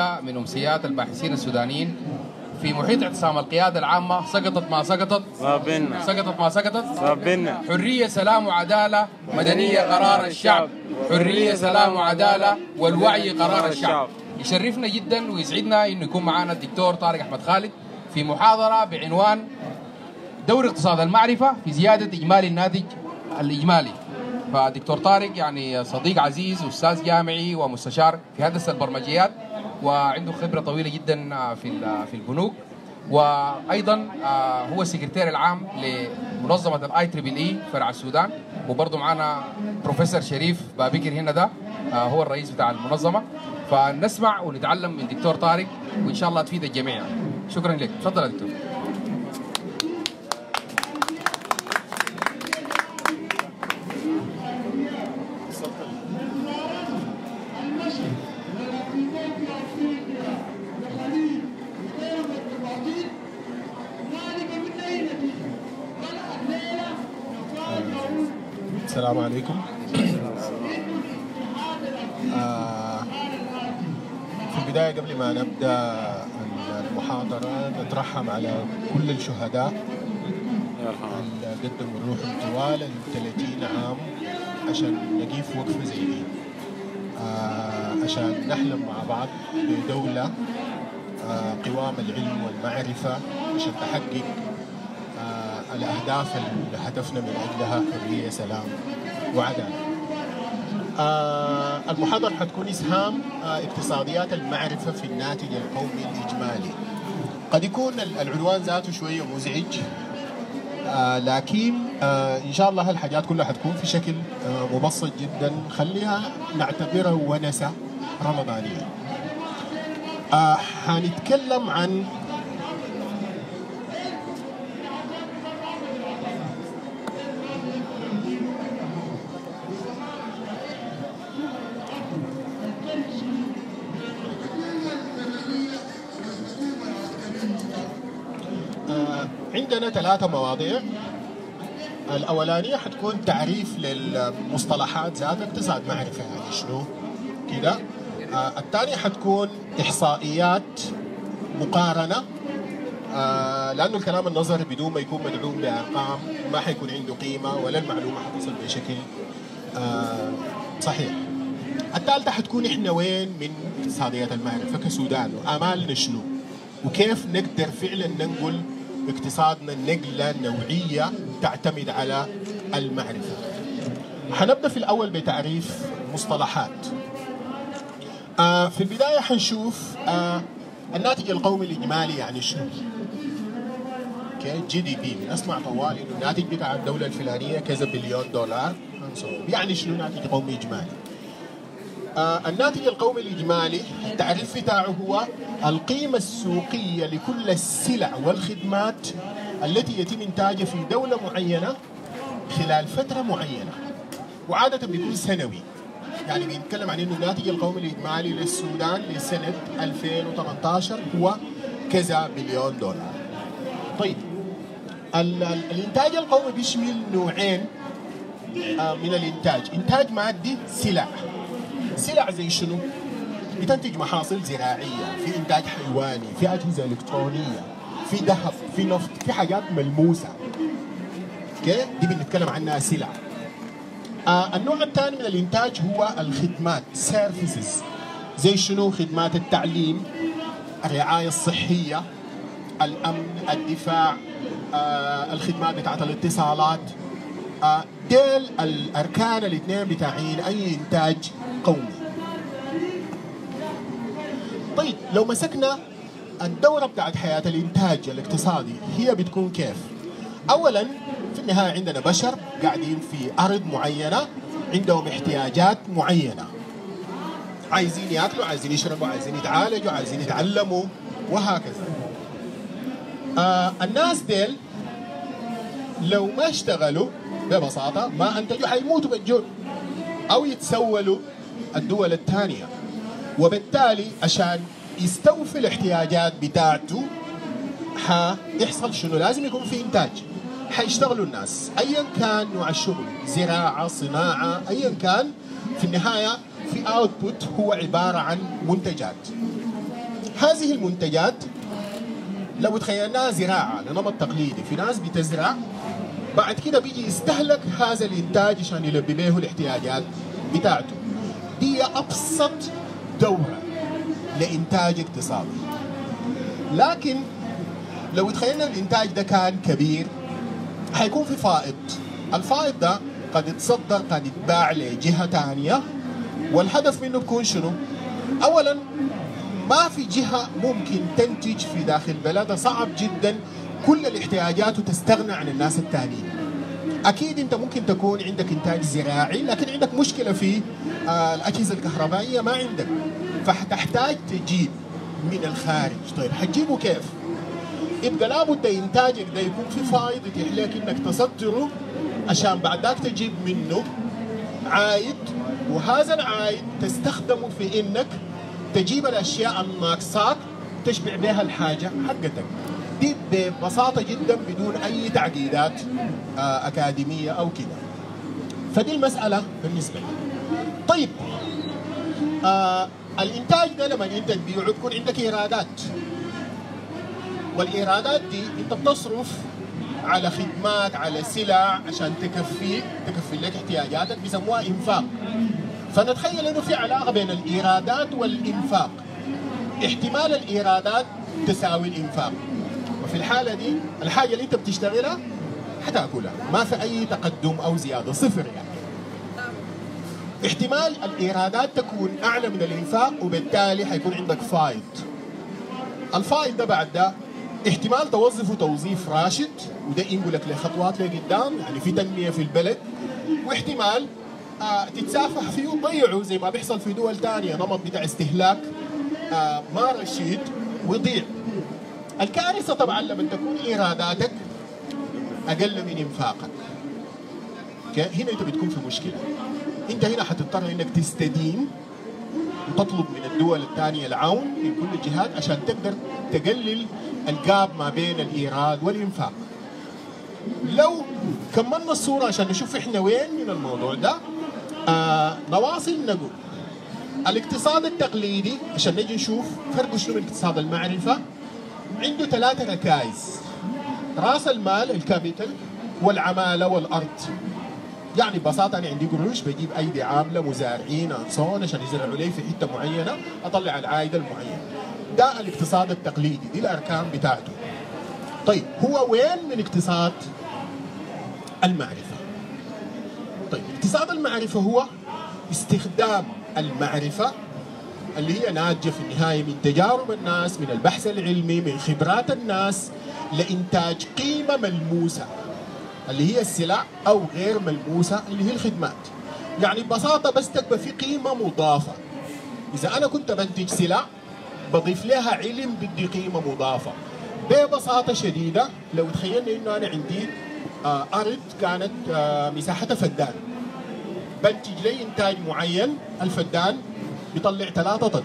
من أمسيات الباحثين السودانيين في محيط اعتصام القيادة العامة. سقطت ما سقطت؟ ربنا سقطت ما سقطت؟ ربنا حرية سلام وعدالة مدنية قرار الشعب. حرية سلام وعدالة والوعي قرار الشعب. يشرفنا جدا ويسعدنا انه يكون معنا الدكتور طارق أحمد خالد في محاضرة بعنوان دور اقتصاد المعرفة في زيادة إجمالي الناتج الإجمالي. فدكتور طارق يعني صديق عزيز واستاذ جامعي ومستشار في هندسة البرمجيات وعنده خبرة طويلة جدا في في البنوك. وأيضا هو السكرتير العام لمنظمة ال IEEE فرع السودان. وبرضه معنا بروفيسور شريف بابكر هنا ده هو الرئيس بتاع المنظمة. فنسمع ونتعلم من دكتور طارق وإن شاء الله تفيد الجميع. شكرا لك. تفضل يا دكتور. الشهداء اللي قدموا روحهم طوال ال 30 عام عشان نقيف وقفة زي دي. آه، عشان نحلم مع بعض بدولة آه، قوام العلم والمعرفة عشان تحقق الأهداف اللي هدفنا من أجلها حرية سلام وعدالة. آه المحاضرة حتكون إسهام آه اقتصاديات المعرفة في الناتج القومي الإجمالي. قد يكون العنوان ذاته شوية مزعج. آه لكن آه إن شاء الله الحاجات كلها حتكون في شكل آه مبسط جدا. خليها نعتبرها ونسة رمضانية. آه حنتكلم عن ثلاثة مواضيع. الأولانية حتكون تعريف للمصطلحات ذات اقتصاد معرفة يعني شنو؟ كده آه الثانية حتكون إحصائيات مقارنة. آه لأنه الكلام النظري بدون ما يكون مدعوم بأرقام ما حيكون عنده قيمة ولا المعلومة حتصل بشكل آه صحيح. الثالثة حتكون إحنا وين من اقتصاديات المعرفة كسودان. وآمالنا شنو؟ وكيف نقدر فعلا ننقل اقتصادنا نقلة نوعية تعتمد على المعرفة. حنبدأ في الأول بتعريف مصطلحات. آه في البداية حنشوف آه الناتج القومي الإجمالي يعني شنو؟ Okay GDP بنسمع طوال إنه الناتج بتاع الدولة الفلانية كذا بليون دولار. يعني شنو ناتج قومي إجمالي؟ آه الناتج القومي الإجمالي التعريف بتاعه هو القيمة السوقية لكل السلع والخدمات التي يتم إنتاجها في دولة معينة خلال فترة معينة وعادة بيكون سنوي يعني بنتكلم عن إنه الناتج القومي الإجمالي للسودان لسنة 2018 هو كذا بليون دولار. طيب ال ال الإنتاج القومي بيشمل نوعين آه من الإنتاج، إنتاج مادي سلع. سلع زي شنو؟ بتنتج محاصيل زراعية، في إنتاج حيواني، في أجهزة إلكترونية، في ذهب، في نفط، في حاجات ملموسة. Okay؟ دي بنتكلم عنها سلع. آه النوع الثاني من الإنتاج هو الخدمات services زي شنو خدمات التعليم الرعاية الصحية الأمن الدفاع آه الخدمات بتاعت الاتصالات آه ديل الأركان الاثنين بتاعين أي إنتاج قومي طيب لو مسكنا الدورة بتاعت حياة الإنتاج الاقتصادي هي بتكون كيف؟ اولا في النهاية عندنا بشر قاعدين في أرض معينة عندهم احتياجات معينة. عايزين ياكلوا عايزين يشربوا عايزين يتعالجوا عايزين يتعلموا وهكذا. آه الناس ديل لو ما اشتغلوا ببساطة ما أنتجوا حيموتوا بالجوع أو يتسولوا الدول الثانية. وبالتالي عشان يستوفي الاحتياجات بتاعته حيحصل شنو؟ لازم يكون في إنتاج. حيشتغلوا الناس. ايا كان نوع الشغل زراعة صناعة ايا كان في النهاية في اوتبوت هو عبارة عن منتجات. هذه المنتجات لو تخيلناها زراعة على نمط تقليدي. في ناس بتزرع بعد كده بيجي يستهلك هذا الإنتاج عشان يلبي به الاحتياجات بتاعته. دي أبسط دورة لإنتاج اقتصادي لكن لو تخيلنا الإنتاج ده كان كبير حيكون في فائض. الفائض ده قد يتصدر قد يتباع لجهة ثانية والهدف منه بيكون شنو؟ أولا ما في جهة ممكن تنتج في داخل بلدها صعب جدا كل الاحتياجات وتستغنى عن الناس التانيين. أكيد أنت ممكن تكون عندك إنتاج زراعي لكن عندك مشكلة في آه، الأجهزة الكهربائية ما عندك. فحتحتاج تجيب من الخارج. طيب حتجيبه كيف؟ يبقى لابد إنتاجك ده يكون في فايض يتيح لك إنك تصدره عشان بعد ذاك تجيب منه عايد. وهذا العايد تستخدمه في إنك تجيب الأشياء الناقصات تشبع بها الحاجة حقتك. دي ببساطة جدا بدون أي تعقيدات آه، أكاديمية أو كده فدي المسألة بالنسبة لي. طيب آه الإنتاج ده لما انت تبيعه بيكون عندك إيرادات. والإيرادات دي أنت بتصرف على خدمات على سلع عشان تكفي تكفي لك احتياجاتك بيسموها إنفاق. فنتخيل إنه في علاقة بين الإيرادات والإنفاق. احتمال الإيرادات تساوي الإنفاق. وفي الحالة دي الحاجة اللي انت بتشتغلها حتأكلها ما في أي تقدم أو زيادة صفر يعني. احتمال الإيرادات تكون أعلى من الإنفاق وبالتالي حيكون عندك فايض الفايض ده بعد ده احتمال توظفه توظيف راشد وده ينقلك لخطوات لقدام يعني في تنمية في البلد. واحتمال آه تتسافح فيه وتضيعه زي ما بيحصل في دول تانية نمط بتاع استهلاك آه ما رشيد ويضيع. الكارثة طبعا لما تكون ايراداتك أقل من إنفاقك. Okay هنا أنت بتكون في مشكلة. أنت هنا حتضطر إنك تستدين وتطلب من الدول الثانية العون من كل الجهات عشان تقدر تقلل ال gap ما بين الإيراد والإنفاق. لو كملنا الصورة عشان نشوف إحنا وين من الموضوع ده آه نواصل نقول. الاقتصاد التقليدي عشان نجي نشوف فرقه شنو من اقتصاد المعرفة عنده ثلاثة ركائز رأس المال الكابيتال والعمالة والأرض. يعني ببساطة أنا عندي قروش بجيب أيدي عاملة مزارعين انصون عشان يزرعوا لي في حتة معينة أطلع العائد المعين. ده الاقتصاد التقليدي دي الأركان بتاعته. طيب هو وين من اقتصاد المعرفة؟ طيب اقتصاد المعرفة هو استخدام المعرفة اللي هي ناتجه في النهاية من تجارب الناس من البحث العلمي من خبرات الناس لإنتاج قيمة ملموسة. اللي هي السلع أو غير ملموسة اللي هي الخدمات. يعني ببساطة بس تبقى في قيمة مضافة. إذا أنا كنت بنتج سلع بضيف لها علم بدي قيمة مضافة. ببساطة شديدة لو تخيلنا إنه أنا عندي آه أرض كانت آه مساحتها فدان. بنتج لي إنتاج معين الفدان. بيطلع 3 طن.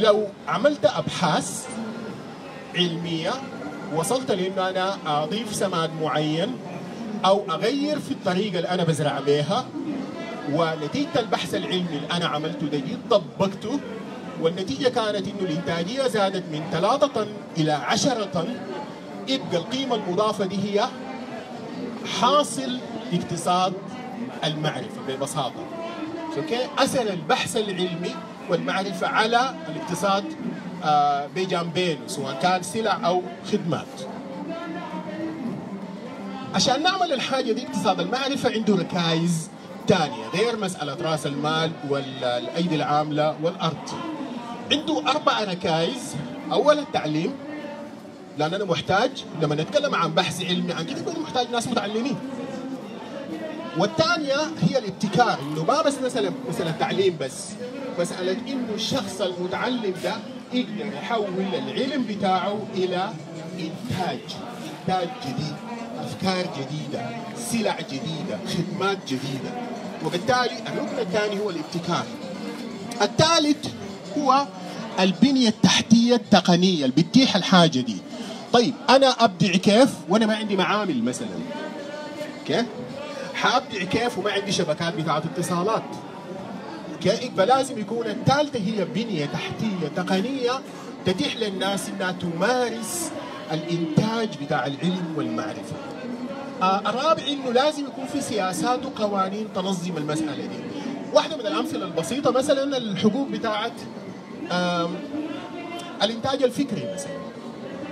لو عملت أبحاث علمية وصلت لأنه أنا أضيف سماد معين أو أغير في الطريقة اللي أنا بزرع بها ونتيجة البحث العلمي اللي أنا عملته ده جيت طبقته والنتيجة كانت إنه الإنتاجية زادت من 3 طن إلى 10 طن. يبقى القيمة المضافة دي هي حاصل اقتصاد المعرفة ببساطة. أوكي؟ اثر البحث العلمي والمعرفة على الاقتصاد آه بجانبين سواء كان سلع أو خدمات. عشان نعمل الحاجة دي اقتصاد المعرفة عنده ركائز ثانية غير مسألة رأس المال والأيدي العاملة والأرض. عنده أربع ركائز اول التعليم لأن أنا محتاج لما نتكلم عن بحث علمي عن كده محتاج ناس متعلمين. والثانية هي الابتكار. إنه ما بس مسألة مسألة تعليم بس. مسألة إنه الشخص المتعلم ده يقدر يحول العلم بتاعه إلى إنتاج. إنتاج جديد. أفكار جديدة. سلع جديدة. خدمات جديدة. وبالتالي الركن الثاني هو الابتكار. الثالث هو البنية التحتية التقنية اللي بتتيح الحاجة دي. طيب أنا أبدع كيف؟ وأنا ما عندي معامل مثلا. كيف؟ حابدع كيف وما عندي شبكات بتاعت اتصالات أوكي فلازم يكون الثالثة هي بنية تحتية تقنية تتيح للناس إنها تمارس الإنتاج بتاع العلم والمعرفة. آه الرابع إنه لازم يكون في سياسات وقوانين تنظم المسألة دي. واحدة من الأمثلة البسيطة مثلا الحقوق بتاعت الإنتاج الفكري مثلا.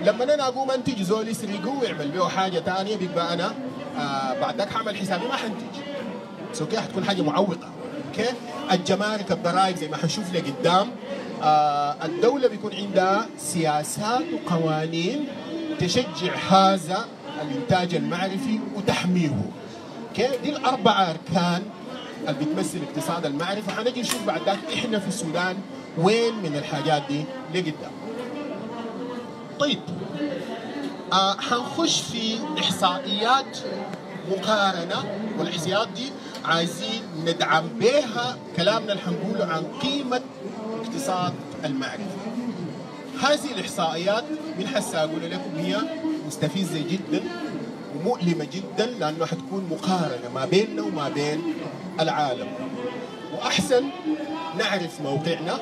لما أنا أقوم أنتج زول يسرقه ويعمل به حاجة ثانية بيبقى أنا آه بعد ذاك حعمل حسابي ما حنتج. Okay حتكون حاجة معوقة. Okay الجمارك الضرائب زي ما حنشوف لقدام. آه الدولة بيكون عندها سياسات وقوانين تشجع هذا الإنتاج المعرفي وتحميه. أوكي دي الأربع أركان اللي بتمثل اقتصاد المعرفة. حنجي نشوف بعد إحنا في السودان وين من الحاجات دي لقدام. طيب. آه حنخش في إحصائيات مقارنة والاحصائيات دي عايزين ندعم بها كلامنا اللي حنقوله عن قيمة اقتصاد المعرفة. هذه الإحصائيات من حسا أقول لكم هي مستفزة جدا ومؤلمة جدا لأنه حتكون مقارنة ما بيننا وما بين العالم. وأحسن نعرف موقعنا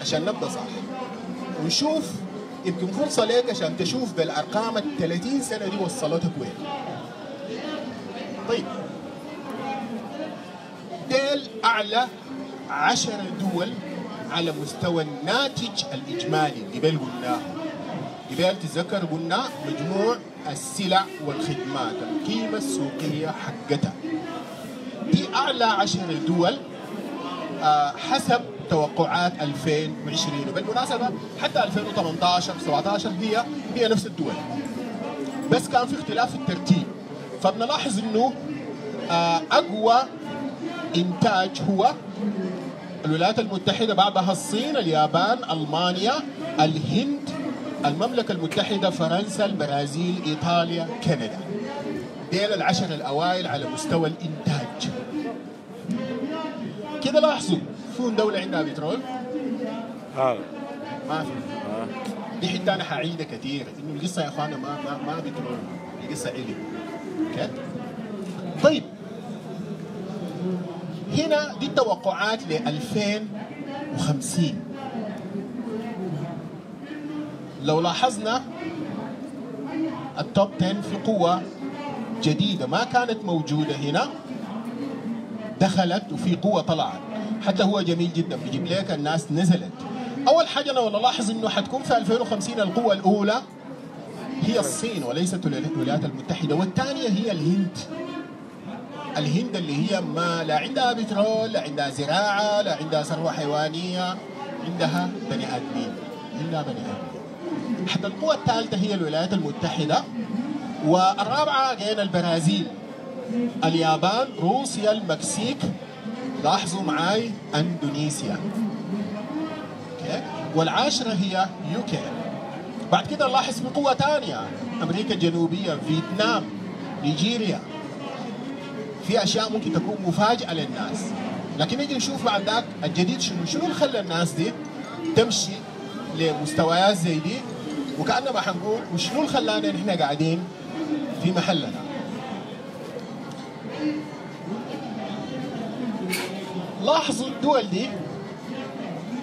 عشان نبدأ صح. ونشوف يمكن فرصة لك عشان تشوف بالأرقام ال 30 سنة دي وصلتك وين. طيب. ديل أعلى عشر دول على مستوى الناتج الإجمالي. اللي قبل قلناه قبل تتذكر قلنا مجموع السلع والخدمات القيمة السوقية حقتها. دي أعلى عشر دول آه، حسب توقعات 2020 وبالمناسبه حتى 2018 17 هي هي نفس الدول. بس كان في اختلاف في الترتيب. فبنلاحظ إنه آه، أقوى إنتاج هو الولايات المتحدة بعدها الصين اليابان ألمانيا الهند المملكة المتحدة فرنسا البرازيل إيطاليا كندا. ديل العشر الأوائل على مستوى الإنتاج. كده لاحظوا فين دولة عندها بترول آه. ما في. آه. دي حتة أنا حعيدها كثير إنه القصة يا أخوانا ما ما, ما بترول القصة علم okay؟ طيب. هنا دي التوقعات ل 2050 لو لاحظنا التوب 10 في قوة جديدة ما كانت موجودة هنا. دخلت وفي قوة طلعت. حتى هو جميل جدا بيجيب لك الناس نزلت. أول حاجة أنا ولا لاحظ إنه حتكون في 2050 القوة الأولى هي الصين وليست الولايات المتحدة والثانية هي الهند. الهند اللي هي ما لا عندها بترول لا عندها زراعة لا عندها ثروة حيوانية عندها بني آدمين. عندها بني آدمين. حتى القوة الثالثة هي الولايات المتحدة. والرابعة جينا البرازيل. اليابان روسيا المكسيك. لاحظوا معاي اندونيسيا. Okay. والعاشرة هي UK. بعد كده نلاحظ في قوة ثانية أمريكا الجنوبية فيتنام نيجيريا. في أشياء ممكن تكون مفاجاه للناس. لكن نيجي نشوف بعد ذاك الجديد شنو شنو اللي خلى الناس دي تمشي لمستويات زي دي؟ وكأنما حنقول وشنو اللي خلانا نحن قاعدين في محلنا. لاحظوا الدول دي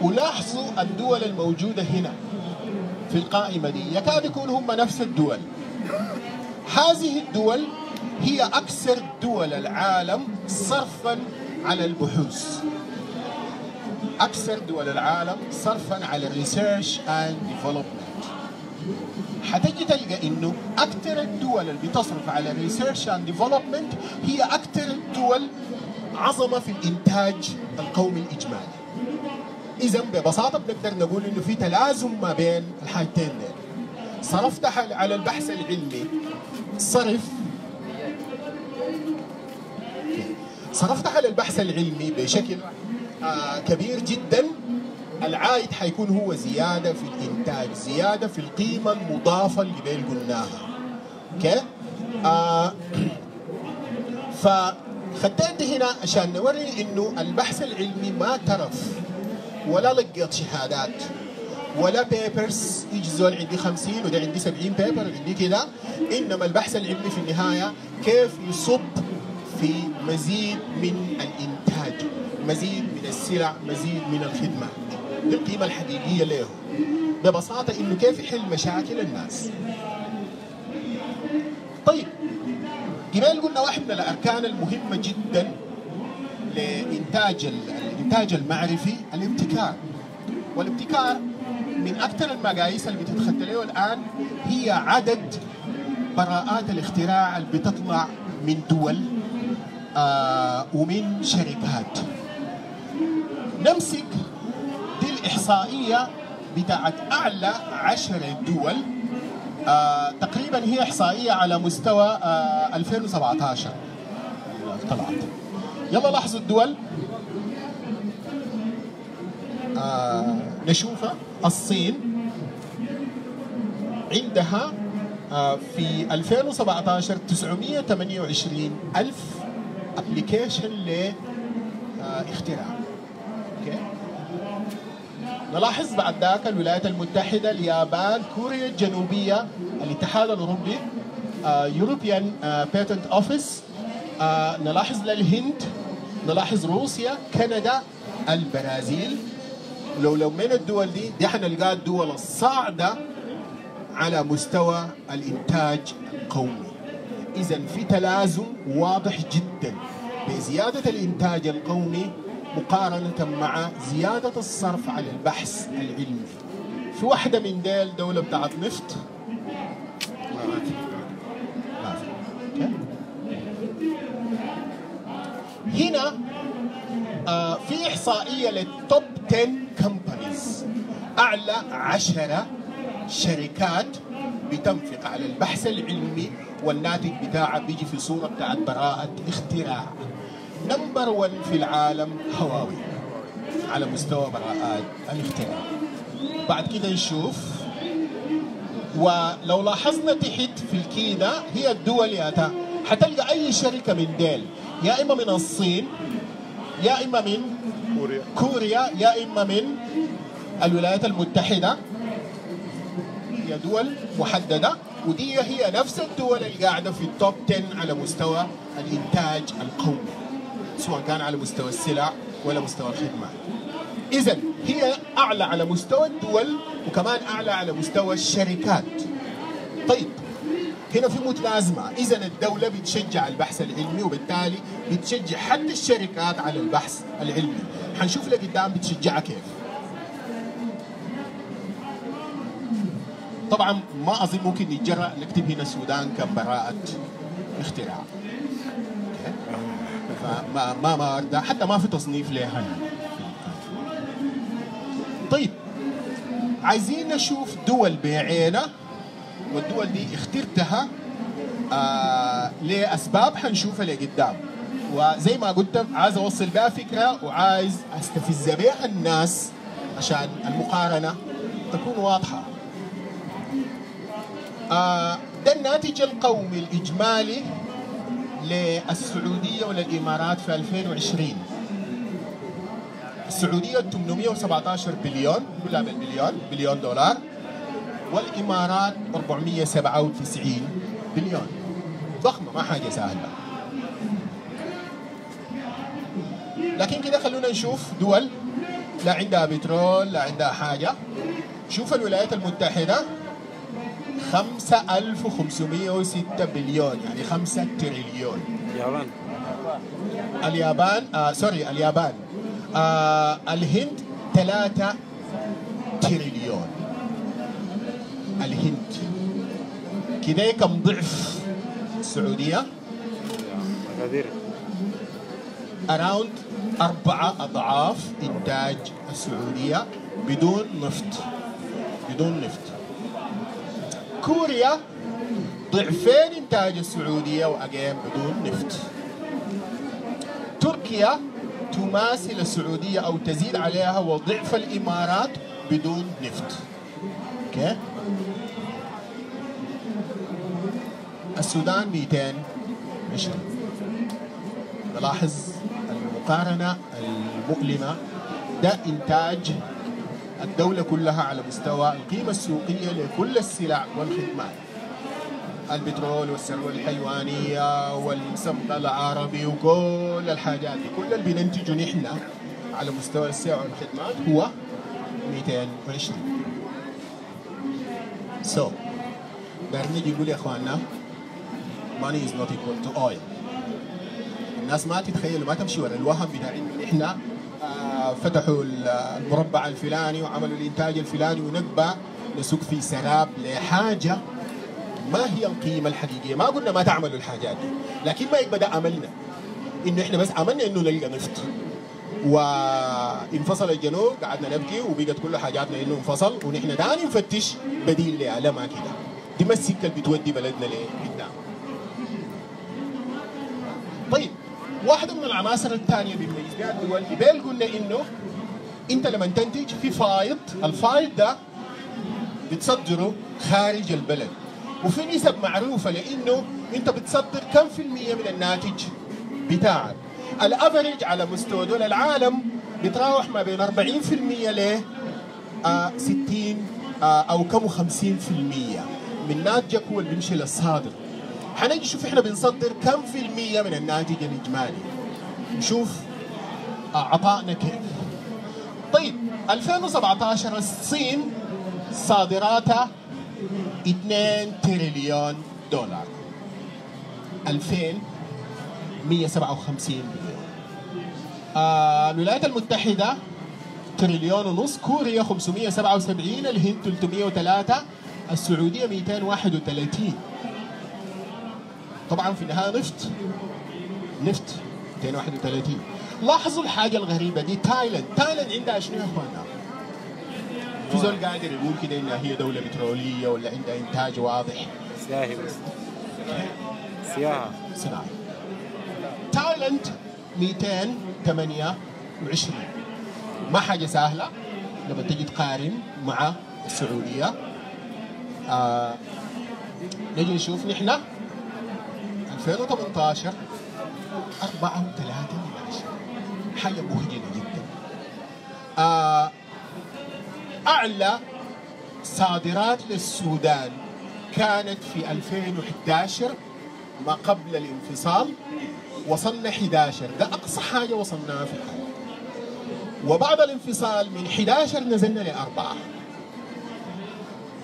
ولاحظوا الدول الموجودة هنا في القائمة دي. يكاد يكون هم نفس الدول. هذه الدول هي أكثر دول العالم صرفا على البحوث. أكثر دول العالم صرفا على ال research and development حتجي تلقى إنه أكثر الدول اللي بتصرف على ال research and development هي أكثر الدول عظمة في الإنتاج القومي الإجمالي. اذا ببساطة بنقدر نقول إنه في تلازم ما بين الحاجتين دول صرفت على البحث العلمي. صرف. صرفت على البحث العلمي بشكل آه كبير جدا. العائد حيكون هو زيادة في الإنتاج زيادة في القيمة المضافة اللي بين قلناها. أوكي؟ آه فخدت هنا عشان نوري إنه البحث العلمي ما ترف ولا لقيت شهادات ولا بيبرز يجي زول عندي 50 وده عندي 70 بيبر عندي كده. إنما البحث العلمي في النهاية كيف يصب في مزيد من الإنتاج مزيد من السلع مزيد من الخدمات دي القيمة الحقيقية له. ببساطة إنه كيف يحل مشاكل الناس طيب جمال قلنا واحد من الأركان المهمة جدا لإنتاج الإنتاج المعرفي الابتكار. والابتكار من أكثر المقاييس اللي بتتخطى له الآن هي عدد براءات الاختراع اللي بتطلع من دول آه ومن شركات. نمسك دي الإحصائية بتاعت أعلى عشرة دول. آه تقريبا هي إحصائية على مستوى آه 2017 طلعت. يلا لاحظوا الدول. آه نشوفها الصين عندها آه في 2017 928 ألف application لاختراع okay؟ نلاحظ بعد ذاك الولايات المتحدة اليابان كوريا الجنوبية الاتحاد الأوروبي European Patent Office نلاحظ للهند نلاحظ روسيا كندا البرازيل. لو لو من الدول دي دي حنلقاها الدول الصاعدة على مستوى الإنتاج القومي. إذا في تلازم واضح جدا. بزيادة الإنتاج القومي مقارنة مع زيادة الصرف على البحث العلمي. في واحدة من ديل دولة بتاعت نفط؟ هنا آه في إحصائية لل top 10 companies أعلى عشرة شركات بتنفق على البحث العلمي والناتج بتاعها بيجي في صورة بتاعت براءة اختراع. number 1 في العالم هواوي. على مستوى براءات الاختراع بعد كده نشوف. ولو لاحظنا تحت في الكيدة هي الدول ياتا حتلقى أي شركة من ديل. يا إما من الصين يا إما من كوريا. كوريا يا إما من الولايات المتحدة. هي دول محددة ودي هي نفس الدول اللي قاعدة في التوب 10 على مستوى الإنتاج القومي. سواء كان على مستوى السلع ولا مستوى الخدمات إذا هي أعلى على مستوى الدول وكمان أعلى على مستوى الشركات. طيب هنا في متلازمة إذا الدولة بتشجع البحث العلمي وبالتالي بتشجع حتى الشركات على البحث العلمي. حنشوف لقدام بتشجعها كيف. طبعا ما أظن ممكن نتجرأ نكتب هنا السودان كبراءة اختراع. فما ما ما ده حتى ما في تصنيف لها. طيب عايزين نشوف دول بعينة والدول دي اخترتها آه لأسباب حنشوفها لقدام. وزي ما قلت عايز أوصل بها فكرة وعايز أستفز بها الناس عشان المقارنة تكون واضحة. آه ده الناتج القومي الإجمالي للسعودية وللإمارات في 2020 السعودية 817 بليون كلها بالبليون بليون دولار. والإمارات 497 بليون. ضخمة ما حاجة سهلة. لكن كده خلونا نشوف دول. لا عندها بترول لا عندها حاجة. شوف الولايات المتحدة. 5506 بليون يعني 5 تريليون. اليابان. اليابان آه sorry اليابان. آه الهند 3 تريليون. الهند. كده كم ضعف؟ السعودية. مقادير. أراوند أربعة أضعاف إنتاج السعودية بدون نفط. بدون نفط. كوريا ضعفين إنتاج السعودية وأجين بدون نفط. تركيا تماثل السعودية أو تزيد عليها وضعف الإمارات بدون نفط. أوكي؟ السودان 220 نلاحظ المقارنة المؤلمة. ده إنتاج الدولة كلها على مستوى القيمة السوقية لكل السلع والخدمات. البترول والثروة الحيوانية والسمغ العربي وكل الحاجات. دي كل اللي بننتجه نحن على مستوى السلع والخدمات هو 220 so نجي يقول يا إخواننا money is not equal to oil. الناس ما تتخيل ما تمشي ورا الوهم بتاع إنه إحنا فتحوا المربع الفلاني وعملوا الإنتاج الفلاني ونقبه نسوق في سراب لحاجة ما هي القيمة الحقيقية؟ ما قلنا ما تعملوا الحاجات دي لكن ما يبقى ده املنا إنه إحنا بس عملنا إنه نلقى نفط. وانفصل الجنوب قعدنا نبكي وبقت كل حاجاتنا إنه انفصل ونحن داني نفتش بديل لها لا ما كده. دي ما السكة اللي بتودي بلدنا لقدام طيب واحدة من العناصر الثانية بيميز بها الدول قبل قلنا إنه أنت لما تنتج في فايض الفايض ده بتصدره خارج البلد. وفي نسب معروفة لإنه أنت بتصدر كم في المية من الناتج بتاعك. الافرج على مستوى دول العالم بيتراوح ما بين 40% ل آه 60 آه أو كم 50% من ناتجك هو اللي بيمشي للصادر. حنجي نشوف إحنا بنصدر كم في المية من الناتج الإجمالي. نشوف. آه عطائنا كيف. طيب 2017 الصين صادراتها 2 تريليون دولار. 2157 مليون. آه الولايات المتحدة تريليون ونص كوريا 577 الهند 303 السعودية 231 طبعا في النهاية نفط نفط 231 لاحظوا الحاجة الغريبة دي تايلاند تايلاند عندها شنو يا اخوانا؟ في زول قادر يقول كده إنها هي دولة بترولية ولا عندها إنتاج واضح. سياحي بس. سياحة صناعي تايلاند 228 ما حاجة سهلة. لما تجي تقارن مع السعودية آه نجي نشوف نحن 2018 4 و3 من عشرة. حاجة مهجنة جدا. آه أعلى صادرات للسودان كانت في 2011 ما قبل الانفصال وصلنا 11 ده أقصى حاجة وصلناها في الحياة وبعد الانفصال من 11 نزلنا لأربعة.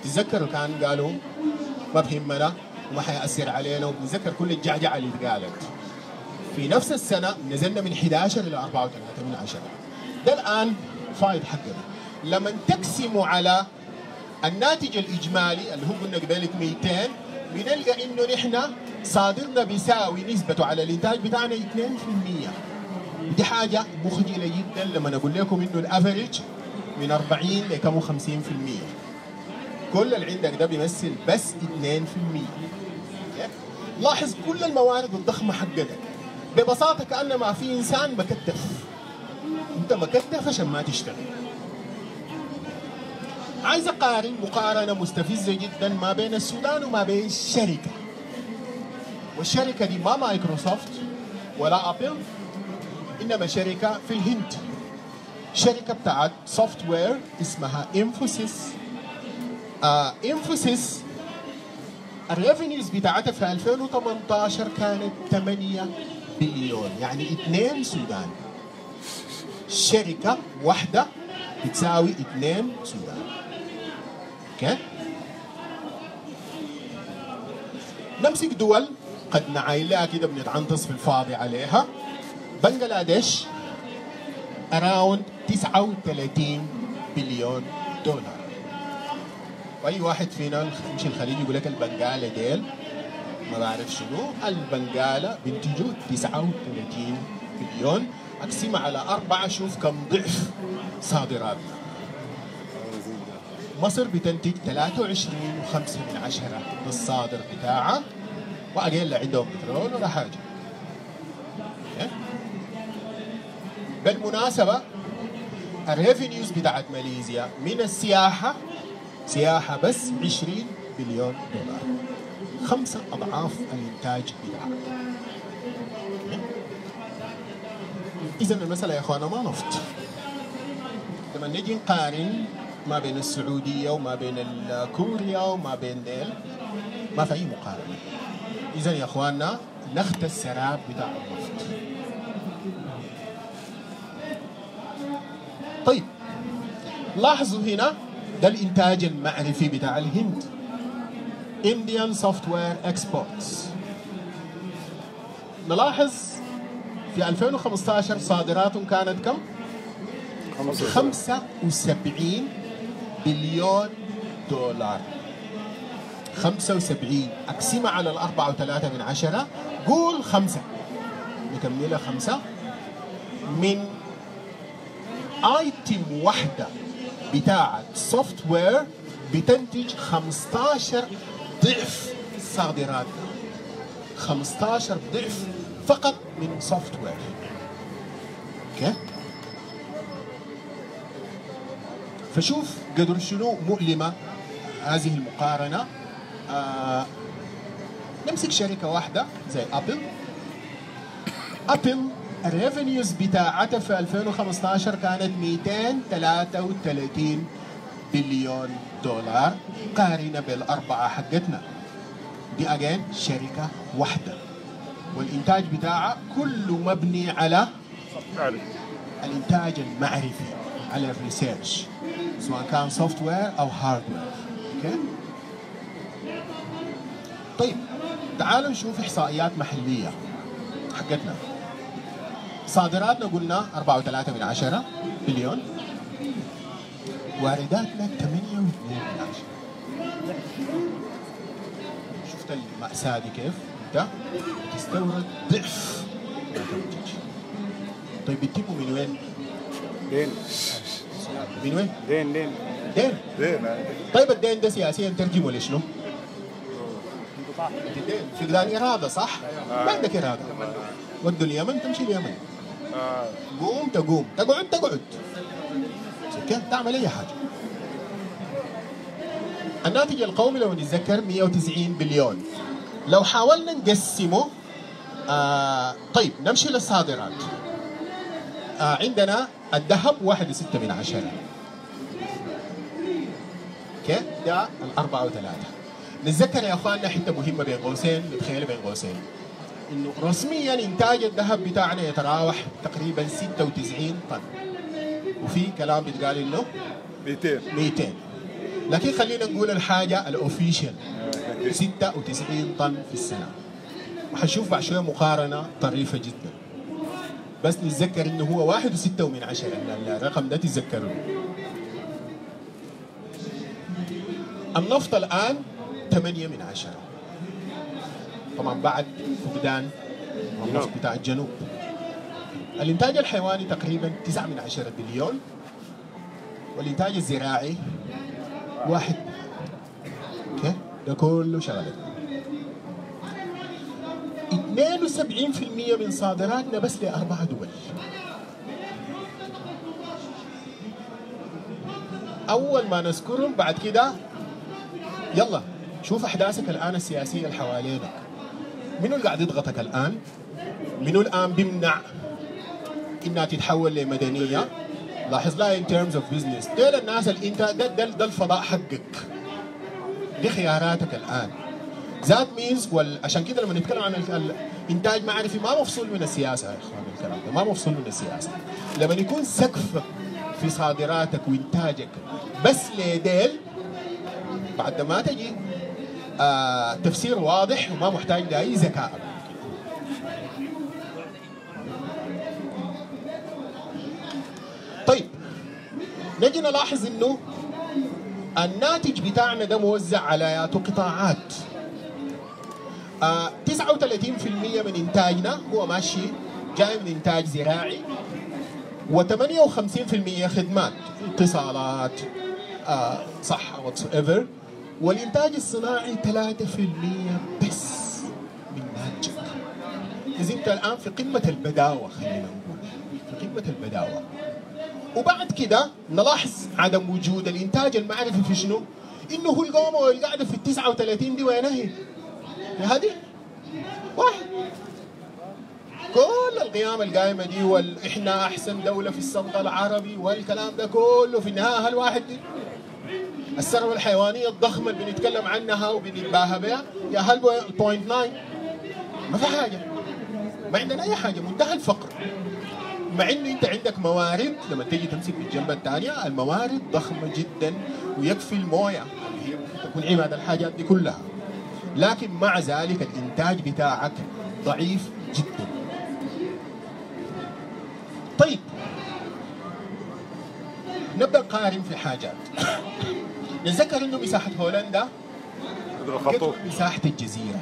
تتذكروا كان قالوا ما بهمنا؟ وما حيأثر علينا. وبنتذكر كل الجعجعة اللي اتقالت في نفس السنة نزلنا من 11 إلى 4 من عشرة ده الآن فايد حقنا. لما تقسموا على الناتج الإجمالي اللي هو قلنا قبل 200 بنلقى إنه نحن صادرنا بيساوي نسبته على الإنتاج بتاعنا 2% دي حاجة مخجلة جدا لما أقول لكم إنه الأفريج من 40 لكم 50% كل اللي عندك ده بيمثل بس 2% لاحظ كل الموارد الضخمة حقتك. ببساطة كأن ما في إنسان مكتف أنت مكتف عشان ما تشتغل. عايز أقارن مقارنة مستفزة جدا ما بين السودان وما بين شركة والشركة دي ما مايكروسوفت ولا أبل إنما شركة في الهند. شركة بتاعت software اسمها Infosys Infosys ال revenues بتاعتها في 2018 كانت 8 بليون. يعني اثنين سودان. شركة واحدة بتساوي اثنين سودان. okay نمسك دول. قد نعايلها كده بنتعنطس في الفاضي عليها. بنغلاديش. around 39 بليون دولار. واي واحد فينا يمشي الخليج يقول لك البنغالة ديل؟ ما بعرف شنو. البنغالة بينتجوا 39 بليون اقسمها على أربعة شوف كم ضعف صادراتنا مصر بتنتج 23 وخمسة من عشرة بالصادر بتاعها. لا عندهم بترول ولا حاجة. okay؟ بالمناسبة ال revenues بتاعت ماليزيا من السياحة سياحة بس 20 بليون دولار. خمسة أضعاف الإنتاج بتاعها إذا المسألة يا إخوانا ما نفط لما نجي نقارن ما بين السعودية وما بين كوريا وما بين ديل ما في أي مقارنة. إذا يا إخواننا نخت السراب بتاع النفط. طيب لاحظوا هنا ده الانتاج المعرفي بتاع الهند. Indian Software Exports. نلاحظ في 2015 صادراتهم كانت كم؟ 75 بليون دولار. 75 اقسمها على الأربعة وثلاثة من عشرة. قول خمسة. نكملها خمسة. من item واحدة. بتاعت software بتنتج 15 ضعف صادراتنا 15 ضعف فقط من software okay فشوف قدر شنو مؤلمة هذه المقارنة. آه نمسك شركة واحدة زي أبل أبل ال revenues بتاعتها في 2015 كانت 233 بليون دولار. قارنة بالأربعة حقتنا. دي again شركة واحدة. والإنتاج بتاعها كله مبني على الإنتاج المعرفي على ال research. سواء كان software أو hardware okay طيب تعالوا نشوف إحصائيات محلية حقتنا. صادراتنا قلنا 4.3 من عشرة بليون. وارداتنا 8 من عشرة. شفت المأساة دي كيف؟ انت تستورد ضعف ما تنتج طيب بتجيبوا من وين؟ دين. من وين؟ دين دين. دين. دين طيب الدين ده سياسيا ترجمه لشنو؟ الدين. فقدان إرادة صح؟ ما عندك إرادة. ودوا اليمن تمشي اليمن. قوم تقوم. تقعد تقعد. كيف تعمل أي حاجة. الناتج القومي لو نتذكر 190 بليون. لو حاولنا نقسمه آه طيب نمشي للصادرات. آه عندنا الذهب واحد وستة من عشرة. أوكي؟ ده الأربعة وثلاثة. نتذكر يا أخواننا حتة مهمة بين قوسين. نتخيل بين قوسين. إنه رسميا إنتاج الذهب بتاعنا يتراوح تقريبا 96 طن. وفي كلام بيتقال إنه 200 200 لكن خلينا نقول الحاجة الاوفيشال 96 طن في السنة. وحنشوف بعد شوية مقارنة طريفة جدا. بس نتذكر إنه هو واحد وستة ومن عشرة. الرقم ده تتذكروا. النفط الآن 8 من عشرة. طبعا بعد فقدان النفط بتاع الجنوب. الإنتاج الحيواني تقريبا 9 من عشرة بليون والإنتاج الزراعي واحد. أوكي؟ ده كله شغلتنا 72% من صادراتنا بس لأربع دول. أول ما نذكرهم بعد كده يلا شوف أحداثك الآن السياسية اللي حوالينك منو اللي قاعد يضغطك الآن؟ منو الآن بيمنع إنها تتحول لمدنية؟ لاحظ لها in terms of business. ديل الناس اللي انت ده, ده, ده الفضاء حقك. دي خياراتك الآن ذات مينز عشان كده لما نتكلم عن ال- الانتاج معرفي ما مفصول من السياسة يا إخوان الكلام ده ما مفصول من السياسة. لما يكون سقفك في صادراتك وإنتاجك بس لديل بعد ما تجي آه تفسير واضح وما محتاج لأي ذكاء. طيب نجي نلاحظ إنه الناتج بتاعنا ده موزع على قطاعات. آه 39% من إنتاجنا هو ماشي جاي من إنتاج زراعي و58% خدمات اتصالات آه صحة whatsoever والإنتاج الصناعي 3% بس من ناتجك إذا أنت الآن في قمة البداوة خلينا نقول في قمة البداوة وبعد كده نلاحظ عدم وجود الإنتاج المعرفي في شنو؟ إنه هو القومه اللي قاعدة في ال 39 دي وينها هي؟ هذه واحد كل القيام القائمة دي وإحنا أحسن دولة في الصمت العربي والكلام ده كله في النهاية هل واحد دي؟ الثروه الحيوانية الضخمة اللي بنتكلم عنها وبنتباهى بها. يا هل بوينت 9 ما في حاجة. ما عندنا أي حاجة. منتهى الفقر. مع إنه أنت عندك موارد. لما تيجي تمسك بالجنبة الثانية الموارد ضخمة جدا ويكفي الموية. اللي هي تكون عماد الحاجات دي كلها. لكن مع ذلك الإنتاج بتاعك ضعيف جدا. طيب. نبدأ نقارن في حاجات نتذكر إنه مساحة هولندا قدر مساحة الجزيرة؟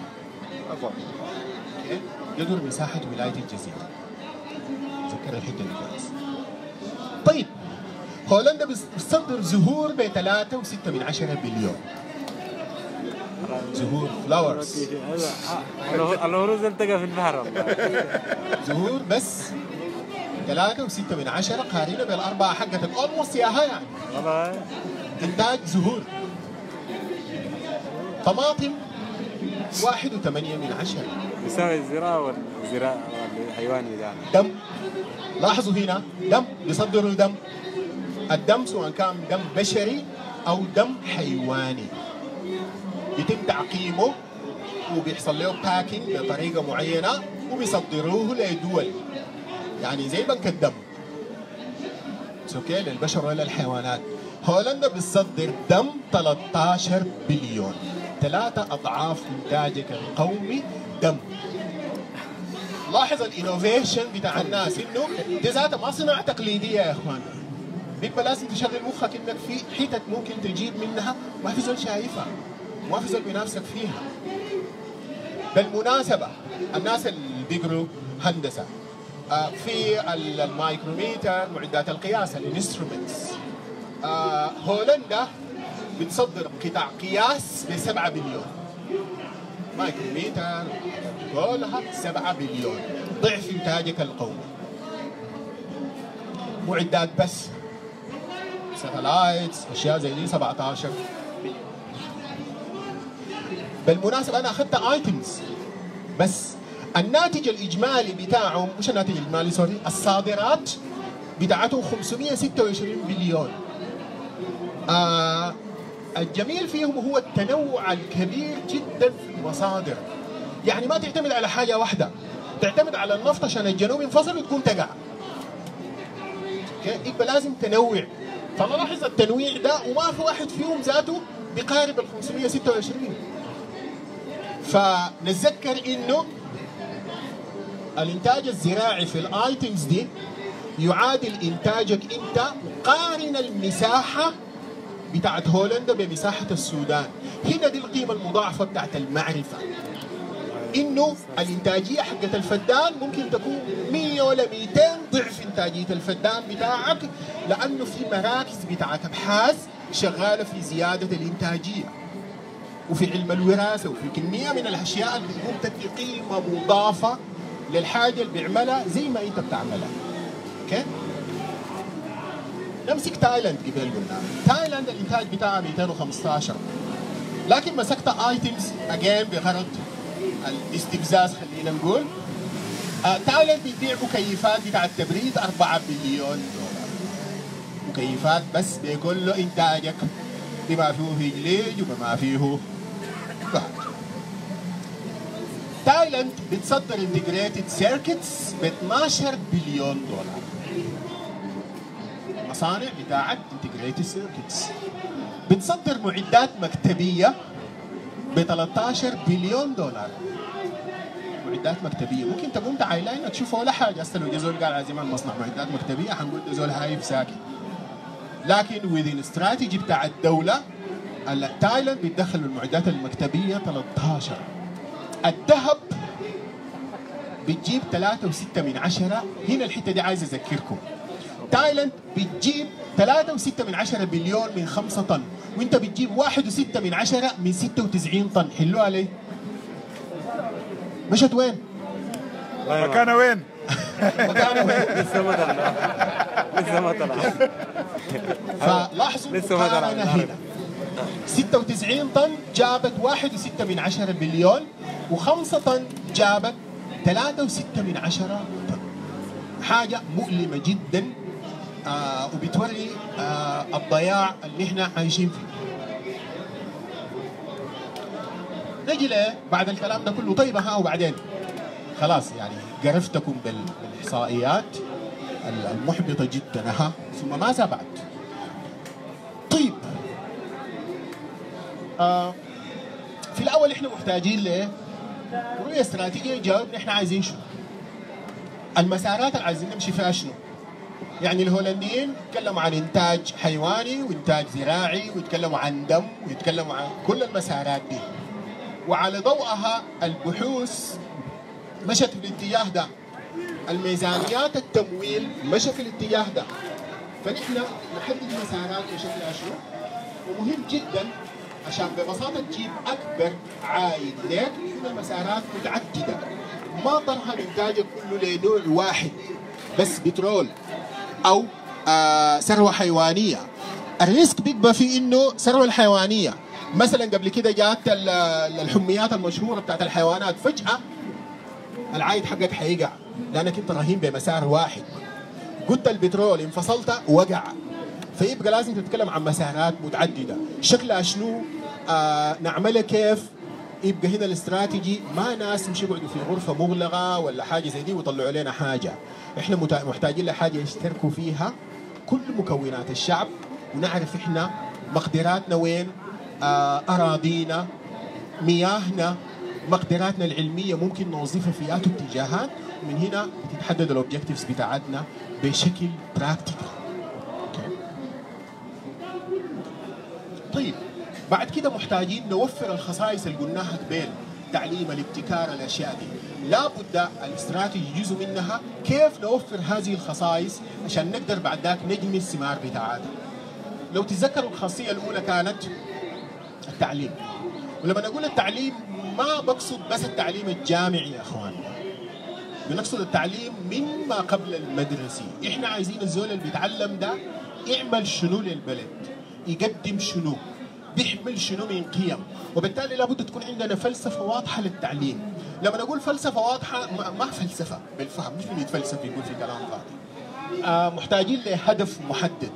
قدر مساحة ولاية الجزيرة. تذكر الحته دي كويس طيب. هولندا بتصدر زهور ب 3.6 من عشرة بليون. زهور فلاورز العروض التقى في البحر زهور بس 3.6 من عشرة قارنة بالأربعة حقتك أولموست ياها يعني إنتاج زهور. طماطم واحد وثمانية من عشرة يساوي الزراعة والزراعة والحيوان بتاعنا دم. لاحظوا هنا دم. بيصدروا دم الدم سواء كان دم بشري أو دم حيواني. يتم تعقيمه وبيحصل له packing بطريقة معينة وبيصدروه لدول. يعني زي بنك الدم. okay للبشر ولا الحيوانات هولندا بتصدر دم 13 بليون. ثلاثة أضعاف إنتاجك القومي دم. لاحظ ال innovation بتاع الناس إنه دي ذاتها ما صناعة تقليدية يا إخوان. بيبقى لازم تشغل مخك إنك في حتت ممكن تجيب منها ما في زول شايفها ما في زول بينافسك فيها. بالمناسبة الناس اللي بيقروا هندسة آه، في ال- المايكروميتر معدات القياس ال instruments. هولندا بتصدر قطع قياس ب 7 بليون مايكروميتر كلها 7 بليون ضعف انتاجك القومي. معدات بس. satellites أشياء زي دي 17 بليون. بالمناسبة أنا أخذت items بس الناتج الإجمالي بتاعهم مش الناتج الإجمالي sorry الصادرات بتاعتهم 526 بليون آه الجميل فيهم هو التنوع الكبير جدا في المصادر يعني ما تعتمد على حاجة واحدة تعتمد على النفط عشان الجنوب ينفصل وتكون تقع. يبقى لازم تنوع. فنلاحظ التنويع ده وما في واحد فيهم ذاته بيقارب ال 526 فنتذكر إنه الإنتاج الزراعي في الآيتمز دي يعادل إنتاجك أنت قارن المساحة بتاعت هولندا بمساحة السودان. هنا دي القيمة المضاعفة بتاعت المعرفة. إنه الإنتاجية حقت الفدان ممكن تكون 100 ولا 200 ضعف إنتاجية الفدان بتاعك لأنه في مراكز بتاعت أبحاث شغالة في زيادة الإنتاجية. وفي علم الوراثة وفي كمية من الأشياء اللي بتقوم تدي قيمة مضافة للحاجة اللي بيعملها زي ما أنت بتعملها. okay؟ نمسك تايلاند قبل قلنا. تايلاند الانتاج بتاعها 215 لكن مسكت items again بغرض الاستفزاز خلينا نقول. آه تايلاند بتبيع مكيفات بتاع التبريد 4 بليون دولار. مكيفات بس بكل انتاجك بما فيه هجليج وبما فيه. تايلاند بتصدر integrated circuits ب 12 بليون دولار. مصانع بتاعت integrated circuits بتصدر معدات مكتبية ب 13 بليون دولار. معدات مكتبية. ممكن تقوم تعايلين تشوفوا ولا حاجة. هسه لو زول قال عايزين المصنع معدات مكتبية حنقول زول هايف ساكت لكن within strategy بتاع الدولة ال- تايلاند بيتدخل المعدات المكتبية 13 الذهب بتجيب 3.6 من عشرة. هنا الحتة دي عايز أذكركم. تايلاند بتجيب 3.6 من عشرة بليون من 5 طن. وإنت بتجيب 1.6 من عشرة من 96 طن. حلوها ليه؟ مشت وين؟ مكانه وين؟ مكانها وين؟ لسه ما طلع. لسه ما طلع. فلاحظوا لسه ما طلع. هنا. 96 طن جابت 1.6 من عشرة بليون و5 طن جابت 3.6 من عشرة طن. حاجة مؤلمة جدا. آه وبتوري آه الضياع اللي إحنا عايشين فيه نجي ليه بعد الكلام ده كله طيب ها وبعدين خلاص يعني قرفتكم بال- بالإحصائيات ال- المحبطة جدا ها ثم ماذا بعد؟ طيب آه في الأول إحنا محتاجين ل رؤية استراتيجية جاوبنا إحنا عايزين شنو؟ المسارات اللي عايزين نمشي فيها شنو؟ يعني الهولنديين يتكلموا عن إنتاج حيواني وإنتاج زراعي ويتكلموا عن دم ويتكلموا عن كل المسارات دي. وعلى ضوءها البحوث مشت في الاتجاه ده. الميزانيات التمويل مشى في الاتجاه ده. فنحن نحدد مسارات بشكل شنو ومهم جدا عشان ببساطة تجيب أكبر عائد لك من المسارات متعددة. ما طرح إنتاجك كله لنوع واحد. بس بترول. أو آه ثروة حيوانية. الريسك بيبقى في إنه ثروة الحيوانية. مثلا قبل كده جات ال- الحميات المشهورة بتاعت الحيوانات فجأة العائد حقك حيقع لأنك أنت رهين بمسار واحد. قلت البترول انفصلت وقع. فيبقى لازم تتكلم عن مسارات متعددة. شكلها شنو؟ آه نعملها كيف؟ يبقى هنا الاستراتيجي ما ناس يمشي يقعدوا في غرفة مغلقة ولا حاجة زي دي ويطلعوا لنا حاجة. إحنا محتاجين لحاجة يشتركوا فيها كل مكونات الشعب ونعرف إحنا مقدراتنا وين آه أراضينا مياهنا مقدراتنا العلمية ممكن نوظفها في ايات اتجاهات ومن هنا بتتحدد ال objectives بتاعتنا بشكل practical طيب بعد كده محتاجين نوفر الخصائص اللي قلناها قبل تعليم الابتكار الأشياء دي. لابد الإستراتيجي جزء منها كيف نوفر هذه الخصائص عشان نقدر بعد ذاك نجني الثمار بتاعتها. لو تتذكروا الخاصية الأولى كانت التعليم. ولما نقول التعليم ما بقصد بس التعليم الجامعي يا أخوان. بنقصد التعليم مما قبل المدرسي إحنا عايزين الزول اللي بيتعلم ده يعمل شنو للبلد. يقدم شنو. بيحمل شنو من قيم. وبالتالي لابد تكون عندنا فلسفة واضحة للتعليم. لما نقول فلسفة واضحة ما, فلسفة بالفهم مش بنتفلسف يقول في كلام فاضي. آه محتاجين لهدف محدد.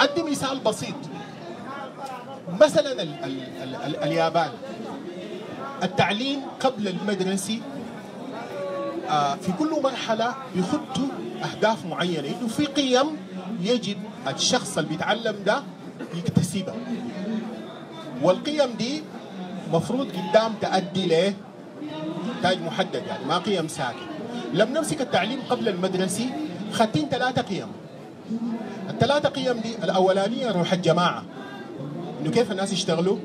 أدي مثال بسيط. مثلا ال ال ال ال اليابان. التعليم قبل المدرسي آه، في كل مرحلة بيخطوا أهداف معينة. إنه في قيم يجب الشخص اللي بيتعلم ده يكتسبها. والقيم دي مفروض قدام تأدي له تاج محدد يعني ما قيم ساكن. لما نمسك التعليم قبل المدرسي خدين ثلاثة قيم. الثلاثة قيم دي الأولانية روح الجماعة. إنه كيف الناس يشتغلوا؟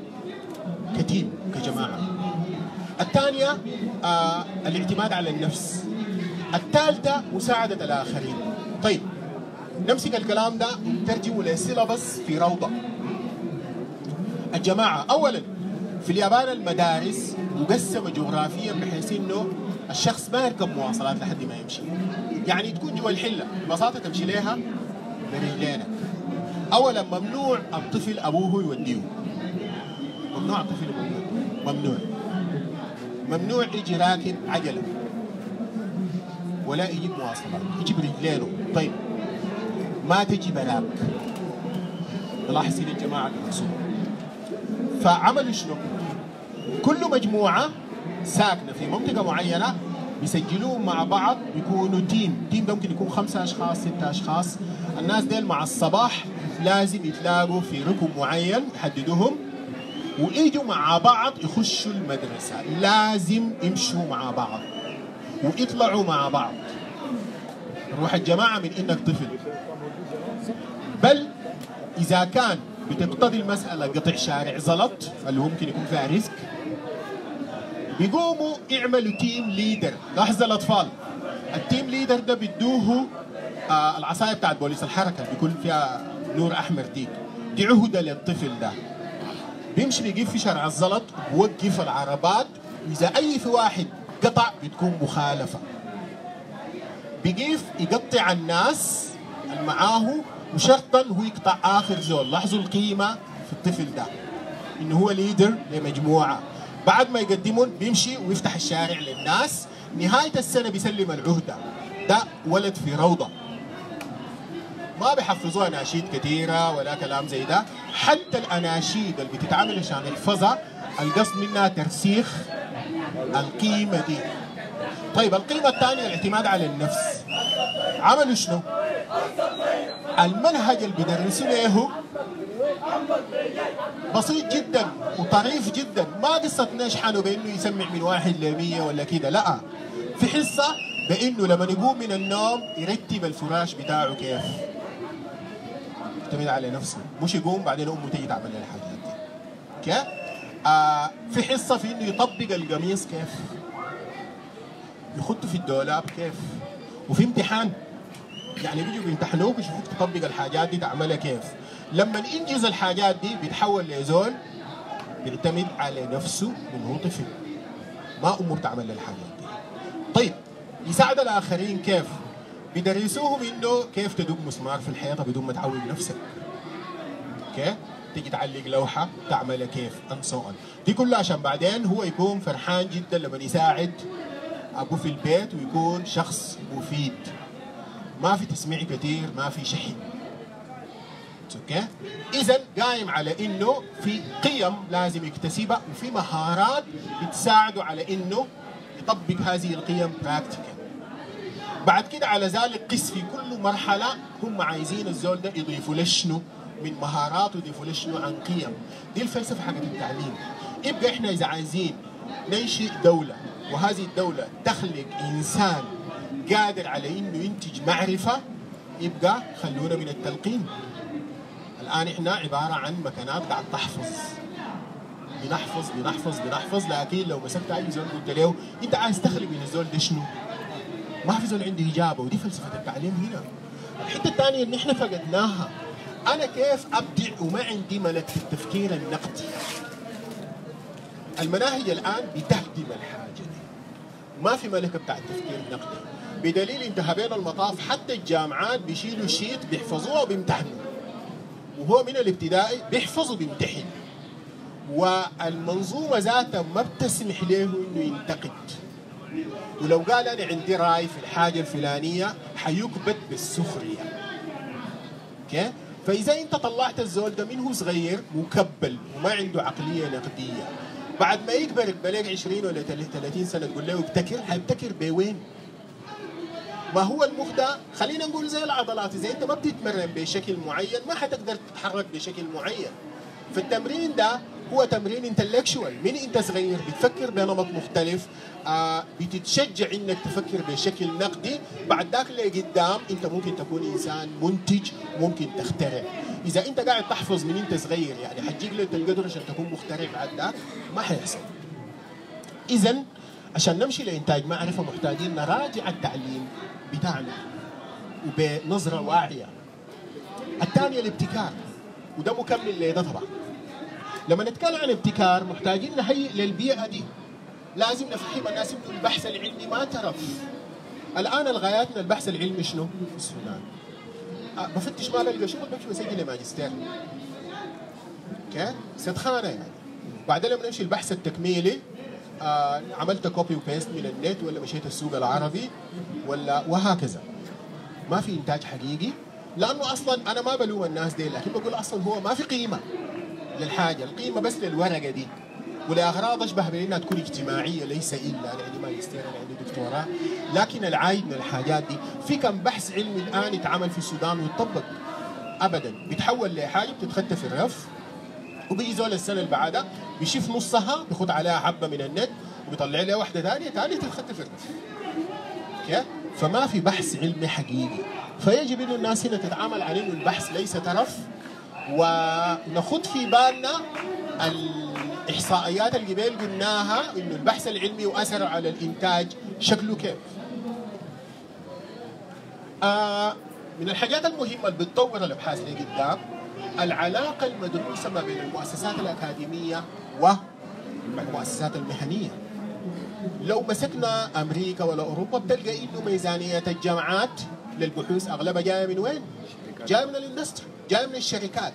كتيم كجماعة. الثانية آه الاعتماد على النفس. الثالثة مساعدة الآخرين. طيب نمسك الكلام ده ونترجمه لسيلابس في روضة. الجماعة أولا في اليابان المدارس مقسمة جغرافيا بحيث إنه الشخص ما يركب مواصلات لحد ما يمشي. يعني تكون جوا الحلة ببساطة تمشي لها برجلينك. أولا ممنوع الطفل أبوه يوديه. ممنوع الطفل أبوه ممنوع. ممنوع يجي راكب عجلة. ولا يجيب مواصلات. يجي برجلينه. طيب. ما تجي براك نلاحظ هنا الجماعة المقصود. فعملوا شنو؟ كل مجموعة ساكنة في منطقة معينة بيسجلوهم مع بعض بيكونوا team. team ده ممكن يكون خمسة أشخاص ستة أشخاص. الناس ديل مع الصباح لازم يتلاقوا في ركن معين يحددوهم ويجوا مع بعض يخشوا المدرسة. لازم يمشوا مع بعض ويطلعوا مع بعض. روح الجماعة من إنك طفل. بل إذا كان بتقتضي المسألة قطع شارع زلط اللي ممكن يكون فيها risk؟ بيقوموا يعملوا team leader لاحظ الأطفال ال team leader ده بيدوه آه العصاية بتاعت بوليس الحركة بيكون فيها نور أحمر ديك. دي عهدة للطفل ده. بيمشي بيقف في شارع الزلط بوقف العربات. واذا أي في واحد قطع بتكون مخالفة. بيقف يقطع الناس اللي معاه وشرطا هو يقطع آخر زول. لاحظوا القيمة في الطفل ده. إنه هو ليدر لمجموعة. بعد ما يقدمون بيمشي ويفتح الشارع للناس. نهاية السنة بيسلم العهدة. ده ولد في روضة. ما بيحفظوها أناشيد كثيرة ولا كلام زي ده. حتى الأناشيد اللي بتتعمل عشان يحفظها القصد منها ترسيخ القيمة دي. طيب القيمة الثانية الاعتماد على النفس. عملوا شنو؟ المنهج اللي بيدرسوا له بسيط جدا وطريف جدا. ما قصة نشحنه بإنه يسمع من واحد لمية ولا كده لا. في حصة بإنه لما يقوم من النوم يرتب الفراش بتاعه كيف؟ يعتمد على نفسه. مش يقوم بعدين أمه تيجي تعمل له الحاجات دي. كيف؟ آه في حصة في إنه يطبق القميص كيف؟ يخطه في الدولاب كيف؟ وفي امتحان. يعني بيجوا بيمتحنوك يشوفوك تطبق الحاجات دي تعملها كيف. لما ينجز الحاجات دي بيتحول لزول بيعتمد على نفسه من هو طفل. ما امه بتعمل الحاجات دي. طيب يساعد الآخرين كيف؟ بيدرسوهم إنه كيف تدق مسمار في الحيطة بدون ما تعوج نفسك. أوكي تيجي تعلق لوحة تعملها كيف؟ so on. دي كلها عشان بعدين هو يكون فرحان جدا لما يساعد أبوه في البيت ويكون شخص مفيد. ما في تسميع كثير ما في شحن. okay اذا قايم على إنه في قيم لازم يكتسبها وفي مهارات بتساعده على إنه يطبق هذه القيم practical بعد كده على ذلك قس في كل مرحلة هم عايزين الزول ده يضيفوا له من مهارات ويضيفوا له عن قيم. دي الفلسفة حقت التعليم. يبقى إحنا إذا عايزين ننشئ دولة وهذه الدولة تخلق إنسان قادر على إنه ينتج معرفة يبقى خلونا من التلقين الآن إحنا عبارة عن مكانات قاعد تحفظ بنحفظ بنحفظ بنحفظ لكن لو مسكت أي زول قلت له أنت عايز تخلق من الزول ده شنو؟ ما في زول عنده إجابة ودي فلسفة التعليم هنا. الحتة الثانية اللي إحنا فقدناها أنا كيف أبدع وما عندي ملك في التفكير النقدي. المناهج الآن بتهدم الحاجة دي. ما في ملكه بتاع التفكير النقدي. بدليل انتهى بينا المطاف حتى الجامعات بيشيلوا sheet بيحفظوها وبيمتحنوا. وهو من الابتدائي بيحفظ وبيمتحن. والمنظومة ذاتها ما بتسمح له إنه ينتقد. ولو قال أنا عندي رأي في الحاجة الفلانية حيكبت بالسخرية. okay؟ فإذا أنت طلعت الزول ده منه صغير مكبل وما عنده عقلية نقدية بعد ما يكبر يبقى 20 ولا 30 سنة تقول له ابتكر حيبتكر بوين؟ ما هو المخ ده خلينا نقول زي العضلات إذا أنت ما بتتمرن بشكل معين ما حتقدر تتحرك بشكل معين فالتمرين ده هو تمرين انتلكشوال من انت صغير بتفكر بنمط مختلف آه بتتشجع انك تفكر بشكل نقدي. بعد ذاك اللي قدام انت ممكن تكون انسان منتج ممكن تخترع. إذا انت قاعد تحفظ من انت صغير يعني حتجيك له القدر عشان تكون مخترع بعد ذاك ما حيحصل. اذا عشان نمشي لإنتاج معرفة محتاجين نراجع التعليم بتاعنا وبنظرة واعية. الثانية الابتكار وده مكمل لده طبعا. لما نتكلم عن ابتكار محتاجين نهيئ للبيئة دي. لازم نفهم الناس انه البحث العلمي ما ترف. الآن الغايات من البحث العلمي شنو؟ السودان. بفتش ما بلقى شغل بمشي بسجل لماجستير أوكي خانة يعني. بعدين لما نمشي البحث التكميلي آه عملت copy و paste من النت ولا مشيت السوق العربي ولا وهكذا. ما في إنتاج حقيقي. لأنه أصلا أنا ما بلوم الناس دي لكن بقول أصلا هو ما في قيمة. للحاجة. القيمة بس للورقة دي. ولاغراض أشبه بأنها تكون اجتماعية ليس إلا أنا عندي ماجستير أنا عندي دكتوراه. لكن العايد من الحاجات دي. في كم بحث علمي الآن يتعمل في السودان ويطبق. ابدا. بيتحول لحاجة بتتخطى في الرف. وبيجي زول السنة اللي بعدها بيشوف نصها بياخد عليها حبة من النت وبيطلع لها واحدة ثانية ثانية تتخطى في الرف. أوكي؟ فما في بحث علمي حقيقي. فيجب إنه الناس هنا تتعامل على إنه البحث ليس ترف. ونخد في بالنا الإحصائيات اللي قبل قلناها إنه البحث العلمي واثره على الإنتاج شكله كيف. آه من الحاجات المهمة اللي بتطور الأبحاث دي قدام العلاقة المدروسة ما بين المؤسسات الأكاديمية والمؤسسات المهنية. لو مسكنا أمريكا ولا أوروبا بتلقى إنه ميزانية الجامعات للبحوث أغلبها جاية من وين؟ جاية من الإندستري، جاية من الشركات.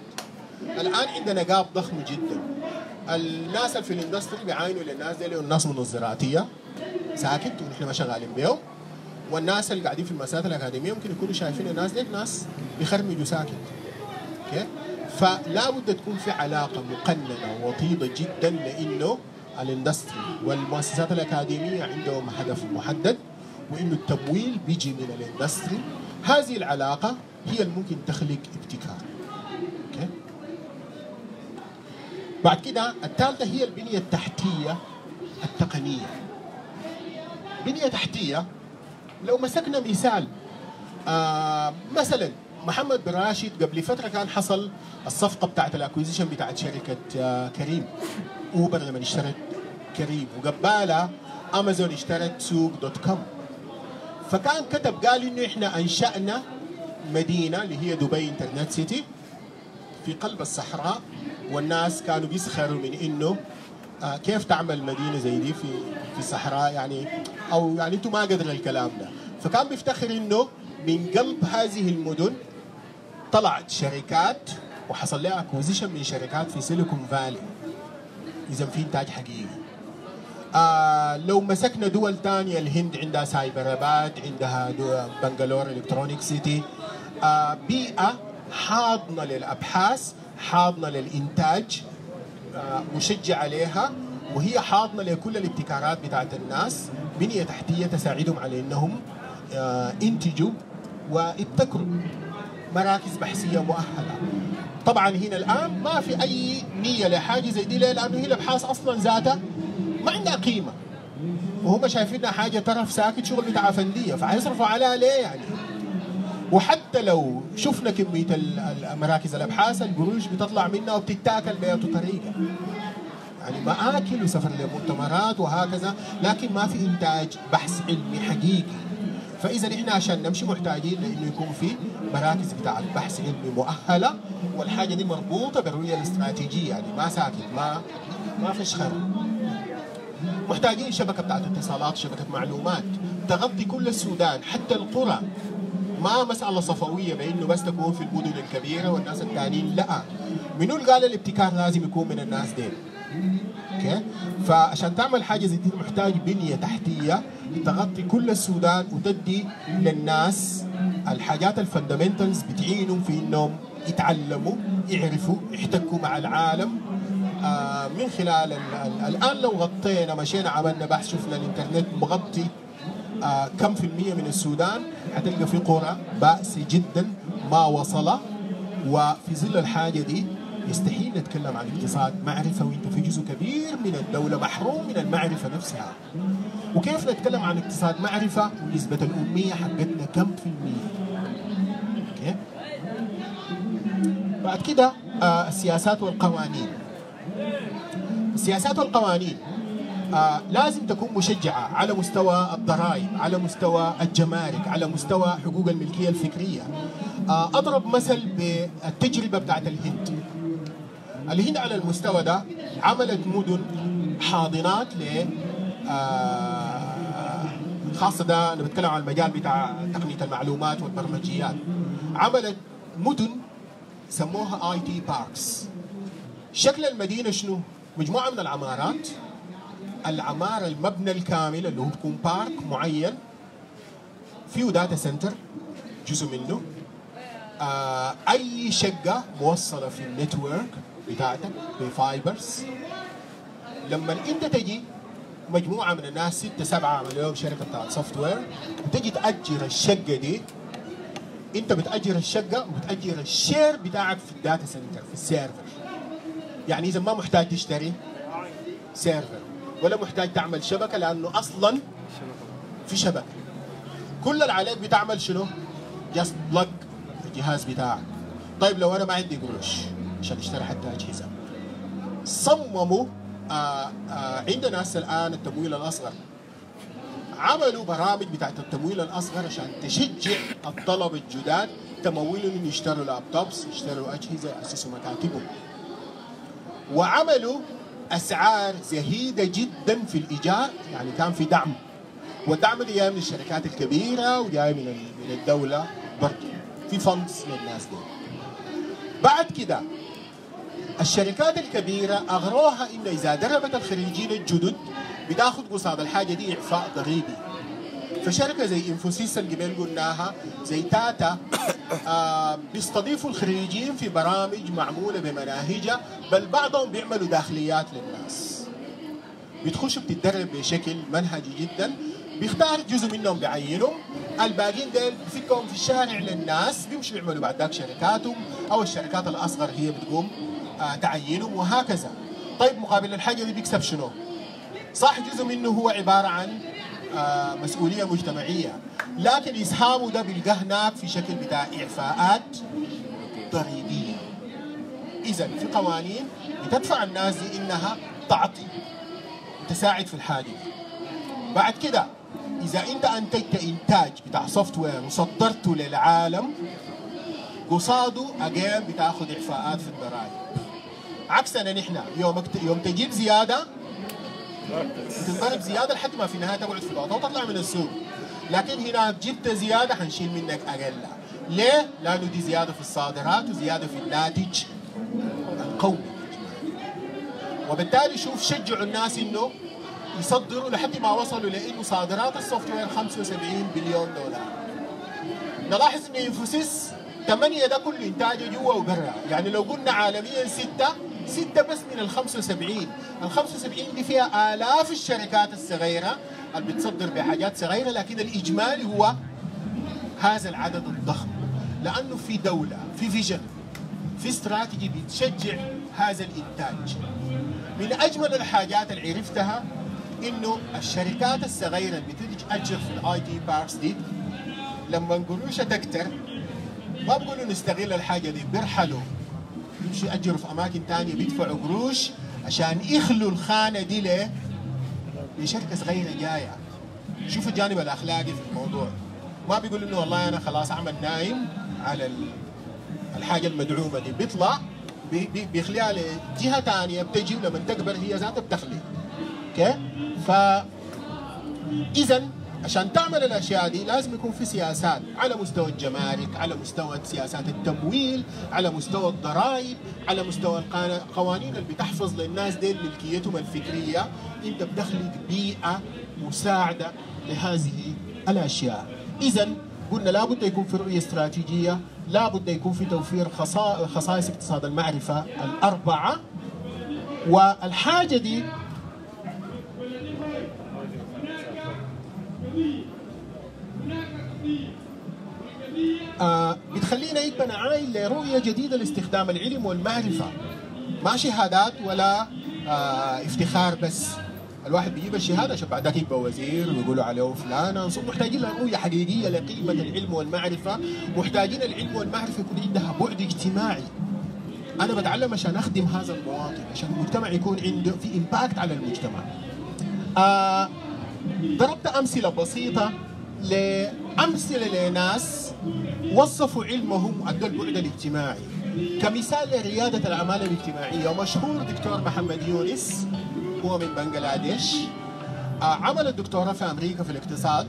الآن عندنا جاب ضخم جدا. الناس في ال industry بيعاينوا للناس دي الناس منظراتية ساكت ونحن ما شغالين بيهم والناس اللي قاعدين في المؤسسات الأكاديمية ممكن يكونوا شايفين الناس دي ناس بيخرمجوا ساكت. أوكي؟ فلا بد تكون في علاقة مقننة وطيدة جدا لإنه ال industry والمؤسسات الأكاديمية عندهم هدف محدد وإنه التمويل بيجي من ال industry هذه العلاقة هي اللي ممكن تخلق ابتكار. أوكي؟ بعد كده الثالثة هي البنية التحتية التقنية. بنية تحتية لو مسكنا مثال آه مثلا محمد بن راشد قبل فترة كان حصل الصفقة بتاعت ال acquisition بتاعت شركة آه كريم. Uber لما اشترت كريم وقبالها أمازون اشترت سوق dot com. فكان كتب قال إنه إحنا أنشأنا مدينة اللي هي دبي Internet City في قلب الصحراء والناس كانوا بيسخروا من إنه آه كيف تعمل مدينة زي دي في في الصحراء يعني أو يعني أنتم ما قدر الكلام ده. فكان بيفتخر إنه من قلب هذه المدن طلعت شركات وحصل لها acquisition من شركات في Silicon Valley اذا في إنتاج حقيقي. آه لو مسكنا دول تانية الهند عندها سايبراباد عندها دو- بنغلور Electronic City آه بيئة حاضنة للأبحاث حاضنة للإنتاج آه مشجع عليها وهي حاضنة لكل الابتكارات بتاعت الناس بنية تحتية تساعدهم على أنهم آه ينتجوا ويبتكروا مراكز بحثية مؤهلة طبعا هنا الآن ما في أي نية لحاجة زي دي ليه؟ لأنه هي الأبحاث أصلا ذاتها ما عندها قيمة. وهم شايفينها حاجة طرف ساكت شغل بتاع فندية فحيصرفوا عليها ليه يعني؟ وحتى لو شفنا ال- مراكز الأبحاث القروش بتطلع منها وبتتاكل بأي طريقة. يعني مآكل وسفر لمؤتمرات وهكذا لكن ما في إنتاج بحث علمي حقيقي. فإذا إحنا عشان نمشي محتاجين لأنه يكون في مراكز بتاع البحث علمي مؤهلة والحاجة دي مربوطة بالرؤية الاستراتيجية. يعني ما ساكت ما ما فيش خير. محتاجين شبكة بتاعت اتصالات شبكة معلومات تغطي كل السودان حتى القرى. ما مسألة صفوية بأنه بس تكون في المدن الكبيرة والناس التانيين لا. منو اللي قال الابتكار لازم يكون من الناس دي أوكي؟ فعشان تعمل حاجة زي دي محتاج بنية تحتية تغطي كل السودان وتدي للناس الحاجات ال fundamentals بتعينهم في إنهم يتعلموا يعرفوا يحتكوا مع العالم. من خلال ال- ال- الآن لو غطينا مشينا عملنا بحث شفنا الإنترنت مغطي آه، كم في المية من السودان؟ حتلقى في قرى بائسة جدا ما وصل. وفي ظل الحاجة دي يستحيل نتكلم عن اقتصاد معرفة وإنت في جزء كبير من الدولة محروم من المعرفة نفسها. وكيف نتكلم عن اقتصاد معرفة؟ ونسبة الأمية حقتنا كم في المية؟ بعد كده آه السياسات والقوانين. السياسات والقوانين آه لازم تكون مشجعة على مستوى الضرائب على مستوى الجمارك على مستوى حقوق الملكية الفكرية. آه أضرب مثل بالتجربة بتاعت الهند. الهند على المستوى ده عملت مدن حاضنات ل آه، خاصة ده أنا بتكلم عن المجال بتاع تقنية المعلومات والبرمجيات. عملت مدن سموها IT parks. شكل المدينة شنو؟ مجموعة من العمارات. العمارة المبنى الكامل اللي هو بيكون park معين. فيه data center جزء منه. آه أي شقة موصلة في ال network بتاعتك ب fibers لما أنت تجي مجموعة من الناس ستة سبعة لهم شركة بتاعت software وتجي تأجر الشقة دي. أنت بتأجر الشقة وبتأجر ال share بتاعك في ال data center في ال server يعني إذا ما محتاج تشتري server ولا محتاج تعمل شبكة لأنه أصلا في شبكة. كل اللي عليك بتعمل شنو؟ just plug الجهاز بتاعك. طيب لو أنا ما عندي قروش عشان اشتري حتى اجهزه صمموا آه آه عندنا هسه الآن التمويل الأصغر. عملوا برامج بتاعت التمويل الأصغر عشان تشجع الطلبة الجداد تمويلهم يشتروا لابتوبس يشتروا أجهزة يأسسوا مكاتبهم. وعملوا أسعار زهيدة جدا في الإيجار يعني كان في دعم. والدعم اللي جاي من الشركات الكبيرة وجاي من من الدولة برضه في فندس للناس دي. بعد كده الشركات الكبيرة أغروها انه إذا دربت الخريجين الجدد بتاخذ قصاد الحاجة دي إعفاء ضريبي. فشركه زي إنفوسيس قبل قلناها زي تاتا آه بيستضيفوا الخريجين في برامج معمولة بمناهجها بل بعضهم بيعملوا داخليات للناس. بتخشوا بتتدرب بشكل منهجي جدا بيختار جزء منهم بعينهم. الباقيين ديل بفكهم في الشارع للناس بيمشوا يعملوا بعد ذاك شركاتهم أو الشركات الأصغر هي بتقوم آه تعينهم وهكذا. طيب مقابل الحاجة دي بيكسب شنو؟ صح جزء منه هو عبارة عن مسؤولية مجتمعية. لكن اسهامه ده بيلقاه هناك في شكل بتاع إعفاءات ضريبيه إذا في قوانين بتدفع الناس دي إنها تعطي. تساعد في الحاجة. دي بعد كده إذا أنت أنتجت إنتاج بتاع software وصدرته للعالم قصاده again بتاخذ إعفاءات في الضرائب. عكسنا نحن. يوم يوم تجيب زيادة تنضرب زيادة لحد ما في النهايه تقعد في الوطن وتطلع من السوق. لكن هنا جبت زيادة حنشيل منك أقل. ليه؟ لأنه دي زيادة في الصادرات وزيادة في الناتج القومي. وبالتالي شوف شجعوا الناس إنه يصدروا لحد ما وصلوا لإنه صادرات ال software 75 بليون دولار. نلاحظ إن Infosys ثمانية ده كله إنتاجه جوا وبرا. يعني لو قلنا عالميا ستة ستة بس من ال 75 ال 75 دي فيها آلاف الشركات الصغيرة اللي بتصدر بحاجات صغيرة لكن الإجمالي هو هذا العدد الضخم. لأنه في دولة في vision في استراتيجي بتشجع هذا الإنتاج. من أجمل الحاجات اللي عرفتها إنه الشركات الصغيرة اللي بتيجي تأجر في ال IT parks دي لما قروش تكتر ما بقولوا نستغل الحاجة دي بيرحلوا. يمشوا يأجروا في أماكن تانية بيدفعوا قروش عشان يخلوا الخانة دي ليه؟ لشركة صغيرة جاية. شوف الجانب الأخلاقي في الموضوع. ما بيقول إنه والله أنا خلاص أعمل نايم على ال- الحاجة المدعومة دي. بيطلع بي- بي- بيخليها لجهة تانية بتجي ولما تكبر هي ذاتها بتخلي. أوكي؟ ف اذا عشان تعمل الأشياء دي لازم يكون في سياسات على مستوى الجمارك على مستوى سياسات التمويل على مستوى الضرائب على مستوى القوانين اللي بتحفظ للناس دي ملكيتهم الفكرية. انت بتخلق بيئة مساعدة لهذه الأشياء. اذا قلنا لابد يكون في رؤية استراتيجية لابد يكون في توفير خصا- خصائص اقتصاد المعرفة الأربعة. والحاجة دي آه بتخلينا يبقى عايل لرؤية جديدة لاستخدام العلم والمعرفة. ما شهادات ولا آه افتخار بس. الواحد بيجيب الشهادة عشان بعدك يبقى وزير ويقولوا عليه فلان. محتاجين لرؤية حقيقية لقيمة العلم والمعرفة. محتاجين العلم والمعرفة يكون عندها بعد اجتماعي. أنا بتعلم عشان أخدم هذا المواطن عشان المجتمع يكون عنده في إمباكت على المجتمع. آه ضربت أمثلة بسيطة لأمثلة لناس وظفوا علمهم أدوا البعد الاجتماعي. كمثال لريادة الأعمال الاجتماعية ومشهور دكتور محمد يونس هو من بنغلاديش. آه، عمل الدكتوراه في أمريكا في الاقتصاد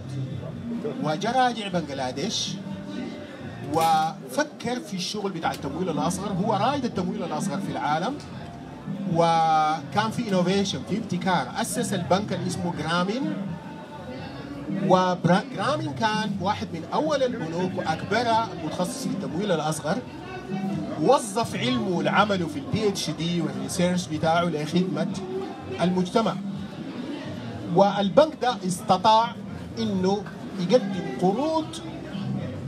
وجا راجع بنغلاديش وفكر في الشغل بتاع التمويل الأصغر. هو رائد التمويل الأصغر في العالم. وكان في innovation في ابتكار. أسس البنك اللي اسمه جرامين وجرامين كان واحد من أول البنوك واكبرها المتخصص في التمويل الأصغر. وظف علمه لعمله في ال PhD وال research بتاعه لخدمة المجتمع. والبنك ده استطاع إنه يقدم قروض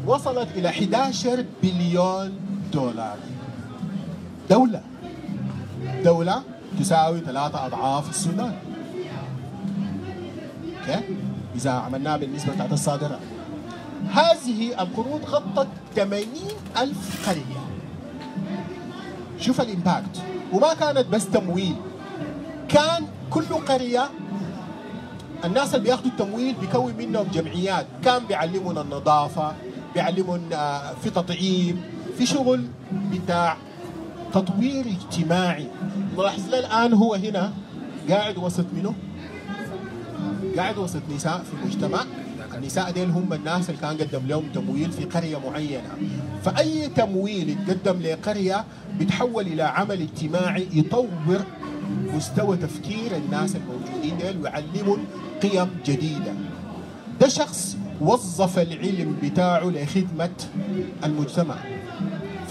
وصلت إلى 11 بليون دولار. دولة. دولة تساوي ثلاثة أضعاف السودان. okay؟ إذا عملناها بالنسبة بتاعت الصادرات هذه القروض غطت 80 ألف قرية. شوف ال impact. وما كانت بس تمويل. كان كل قرية الناس اللي بياخذوا التمويل بيكون منهم جمعيات. كان بيعلمون النظافة بيعلمون آه، في تطعيم في شغل بتاع تطوير اجتماعي. ملاحظ الآن هو هنا. قاعد وسط منه. قاعد وسط نساء في المجتمع. النساء ديل هم الناس اللي كان قدم لهم تمويل في قرية معينة. فأي تمويل يتقدم لقرية بيتحول إلى عمل اجتماعي يطور مستوى تفكير الناس الموجودين ديل ويعلمهم قيم جديدة. ده شخص وظف العلم بتاعه لخدمة المجتمع.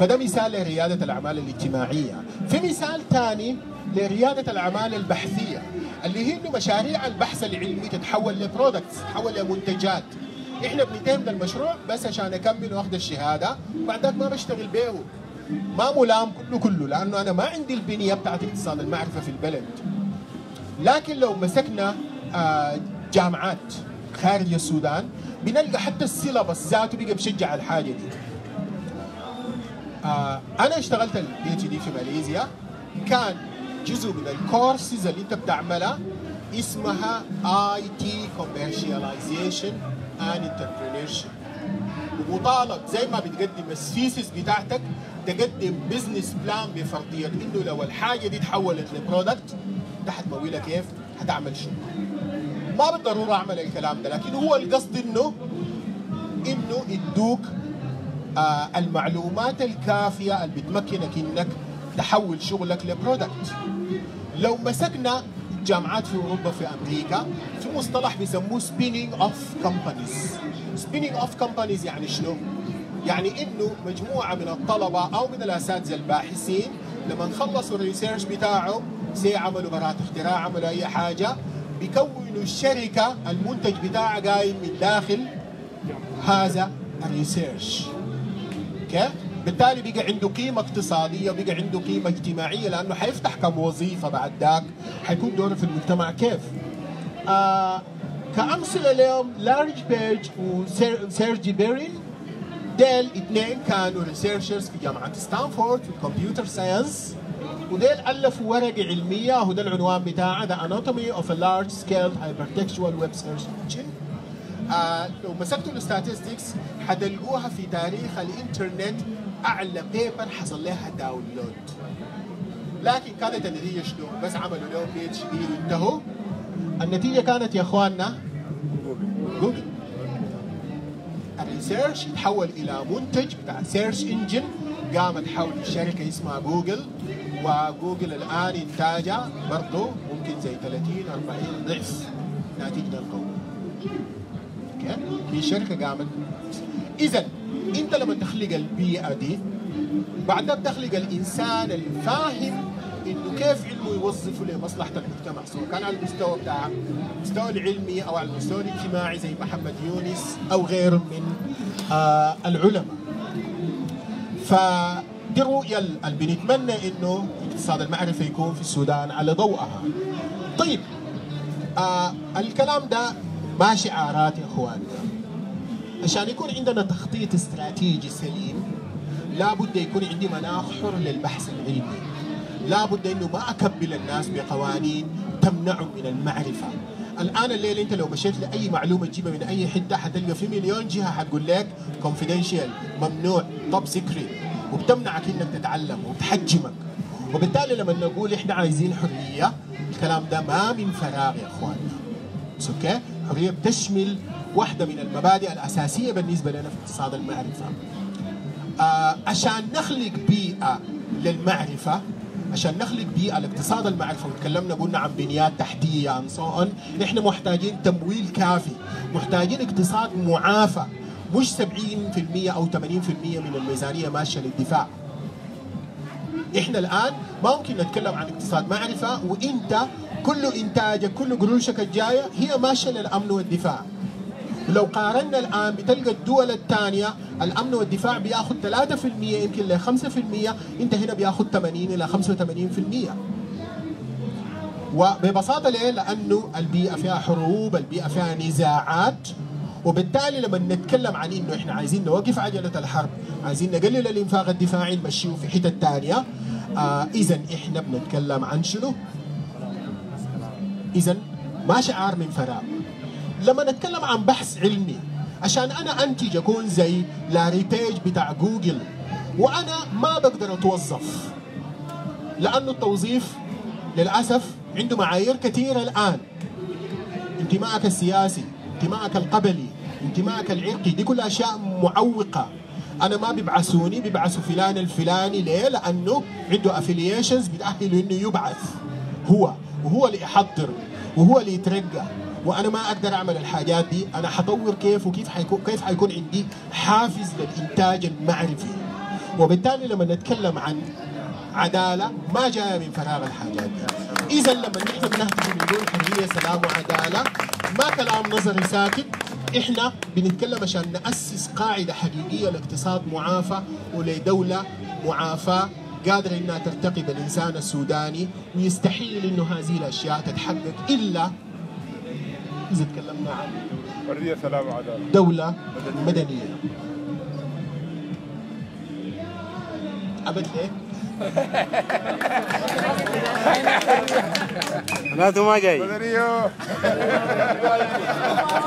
فده مثال لريادة الأعمال الاجتماعية. في مثال ثاني لريادة الأعمال البحثية اللي هي إنه مشاريع البحث العلمي تتحول لبرودكتس تتحول لمنتجات إحنا بننتهي من المشروع بس عشان أكمل واخد الشهادة وبعدك ما بشتغل بيه ما ملام كله كله لأنه أنا ما عندي البنية بتاعت اقتصاد المعرفه في البلد. لكن لو مسكنا آه، جامعات خارج السودان بنلقى حتى ال syllabus ذاته بقى بشجع الحاجة دي. آه، أنا اشتغلت ال PhD في ماليزيا كان جزء من الكورسز اللي أنت بتعملها اسمها IT commercialization and entrepreneurship ومطالب زي ما بتقدم ال thesis بتاعتك تقدم business plan بفرضية إنه لو الحاجة دي تحولت ل product ده حتمولها كيف؟ حتعمل شنو؟ ما بالضرورة أعمل الكلام ده لكن هو القصد انه إنه يدوك المعلومات الكافية اللي بتمكنك إنك تحول شغلك ل product لو مسكنا جامعات في أوروبا في أمريكا في مصطلح بيسموه spinning off companies spinning off companies يعني شنو؟ يعني إنه مجموعة من الطلبة أو من الأساتذة الباحثين لما خلصوا ال research بتاعهم say عملوا براءة اختراع عملوا أي حاجة بيكونوا الشركة المنتج بتاعها قايم من داخل هذا ال research. okay بالتالي بقى عنده قيمة اقتصادية وبقى عنده قيمة اجتماعية لأنه حيفتح كم وظيفة بعد ذاك حيكون دوره في المجتمع كيف؟ آه كأمثلة اليوم لاري بيج وسيرجي برين ديل اثنين كانوا researchers في جامعة ستانفورد في ال computer science وديل ألفوا ورقة علمية وده العنوان بتاعها The Anatomy of a Large Scale Hypertextual Web Search Engine لو مسكتوا ال statistics حتلقوها في تاريخ الإنترنت أعلى paper حصل لها download لكن كانت النتيجة شنو؟ بس عملوا لهم PhD وانتهوا. النتيجة كانت يا أخواننا جوجل ال research يتحول إلى منتج بتاع search engine قامت حول شركة اسمها جوجل وجوجل الآن إنتاجها برضه ممكن زي 30 40 ضعف ناتجنا القومي. okay في شركة قامت. اذا أنت لما تخلق البيئة دي بعدها بتخلق الإنسان الفاهم إنه كيف علمه يوظفه لمصلحه المجتمع سواء كان على المستوى بتاع المستوى العلمي أو على المستوى الاجتماعي زي محمد يونس أو غيره من آه العلماء. فدي الرؤيه اللي بنتمنى إنه اقتصاد المعرفة يكون في السودان على ضوءها. طيب آه الكلام ده ما شعارات يا اخواننا عشان يكون عندنا تخطيط استراتيجي سليم لابد يكون عندي مناخ حر للبحث العلمي. لابد إنه ما أكبل الناس بقوانين تمنعهم من المعرفة. الآن الليل أنت لو مشيت لأي معلومة تجيبها من أي حتة حتلقى في مليون جهة حتقول لك confidential ممنوع top secret وبتمنعك إنك تتعلم وبتحجمك. وبالتالي لما نقول إحنا عايزين حرية الكلام ده ما من فراغ يا اخواننا okay حريه بتشمل واحدة من المبادئ الأساسية بالنسبة لنا في اقتصاد المعرفة. آه عشان نخلق بيئة للمعرفة عشان نخلق بيئة لاقتصاد المعرفة وتكلمنا قلنا عن بنيات تحتية عن صون نحن محتاجين تمويل كافي. محتاجين اقتصاد معافى. مش 70% أو 80% من الميزانية ماشية للدفاع. إحنا الآن ما ممكن نتكلم عن اقتصاد معرفة وإنت كل انتاجك كل قروشك الجايه هي ماشية للأمن والدفاع لو قارنا الآن بتلقى الدول الثانية الأمن والدفاع بياخذ 3% يمكن ل 5% إنت هنا بياخذ 80 إلى 85% وببساطة ليه؟ لأنه البيئة فيها حروب، البيئة فيها نزاعات وبالتالي لما نتكلم عن إنه إحنا عايزين نوقف عجلة الحرب، عايزين نقلل الإنفاق الدفاعي نمشيه في حتت ثانية، آه اذا إحنا بنتكلم عن شنو؟ اذا ما شعار من فراغ. لما نتكلم عن بحث علمي عشان أنا أنتج أكون زي لاري بيج بتاع جوجل وأنا ما بقدر أتوظف لأنه التوظيف للأسف عنده معايير كثيرة الآن انتمائك السياسي انتمائك القبلي انتمائك العرقي دي كلها أشياء معوقة أنا ما بيبعثوني بيبعثوا فلان الفلاني ليه؟ لأنه عنده افلييشنز بتأهله إنه يبعث هو وهو اللي يحضر وهو اللي يترقى. وأنا ما أقدر أعمل الحاجات دي. أنا حطور كيف وكيف حيكون كيف حيكون عندي حافز للإنتاج المعرفي. وبالتالي لما نتكلم عن عدالة ما جاية من فراغ الحاجات دي. اذا لما نحن بنهتف بنقول حرية سلام وعدالة ما كلام نظري ساكت. إحنا بنتكلم عشان نأسس قاعدة حقيقية لاقتصاد معافى ولدولة معافاة قادره إنها ترتقي بالانسان السوداني ويستحيل إنه هذه الأشياء تتحقق إلا إذا تكلمنا عن حريه سلام وعداله دولة مدنية. ابد ليه؟ معناته ما جاي.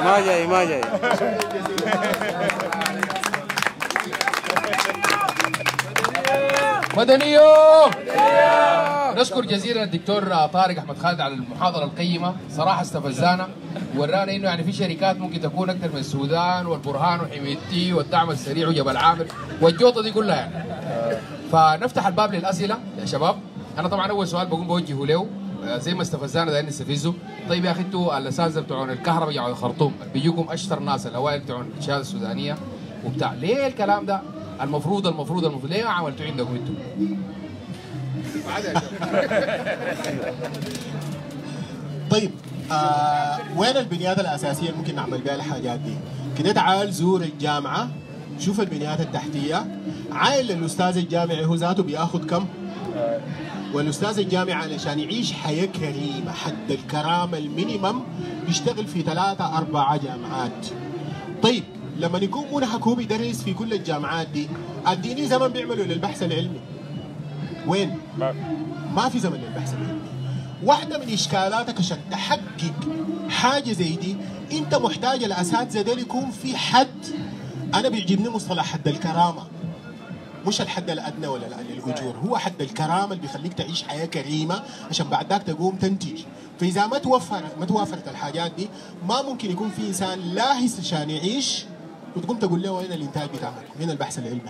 ما جاي ما جاي. مدنيو نشكر جزيلا الدكتور طارق أحمد خالد على المحاضرة القيمة. صراحة استفزانا. ورانا إنه يعني في شركات ممكن تكون أكثر من السودان والبرهان وحميتي والدعم السريع وجبل عامر والجوطة دي كلها يعني. فنفتح الباب للأسئلة يا شباب. أنا طبعا أول سؤال بقوم بوجهه له. زي ما استفزانا ده نستفزه. طيب يا أخي أنتوا الأساتذة بتوعون الكهرباء يقعدوا الخرطوم بيجوكم أشطر ناس الأوائل بتوعون الشهادة السودانية وبتاع. ليه الكلام ده؟ المفروض المفروض المفروض ليه عملتوا عندكم أنتوا طيب آه وين البنيات الأساسية اللي ممكن نعمل بها الحاجات دي؟ كده تعال زور الجامعة شوف البنيات التحتية عايل الأستاذ الجامعي هو ذاته بياخذ كم؟ والأستاذ الجامعي علشان يعيش حياة كريمة حد الكرامة المينيمم بيشتغل في ثلاثة أربعة جامعات. طيب لما يكون منهك هو بيدرس في كل الجامعات دي اديني زمن بيعملوا للبحث العلمي. وين؟ ما في ما في زمن للبحث العلمي. واحدة من إشكالاتك عشان تحقق حاجة زي دي أنت محتاج الأساتذة ده يكون في حد. أنا بيعجبني مصطلح حد الكرامة. مش الحد الأدنى ولا الأجور هو حد الكرامة اللي بيخليك تعيش حياة كريمة عشان بعد ذاك تقوم تنتج. فإذا ما توفر ما توفرت الحاجات دي ما ممكن يكون في إنسان لاهس عشان يعيش وتقوم تقول له وين الإنتاج بتاعك وين البحث العلمي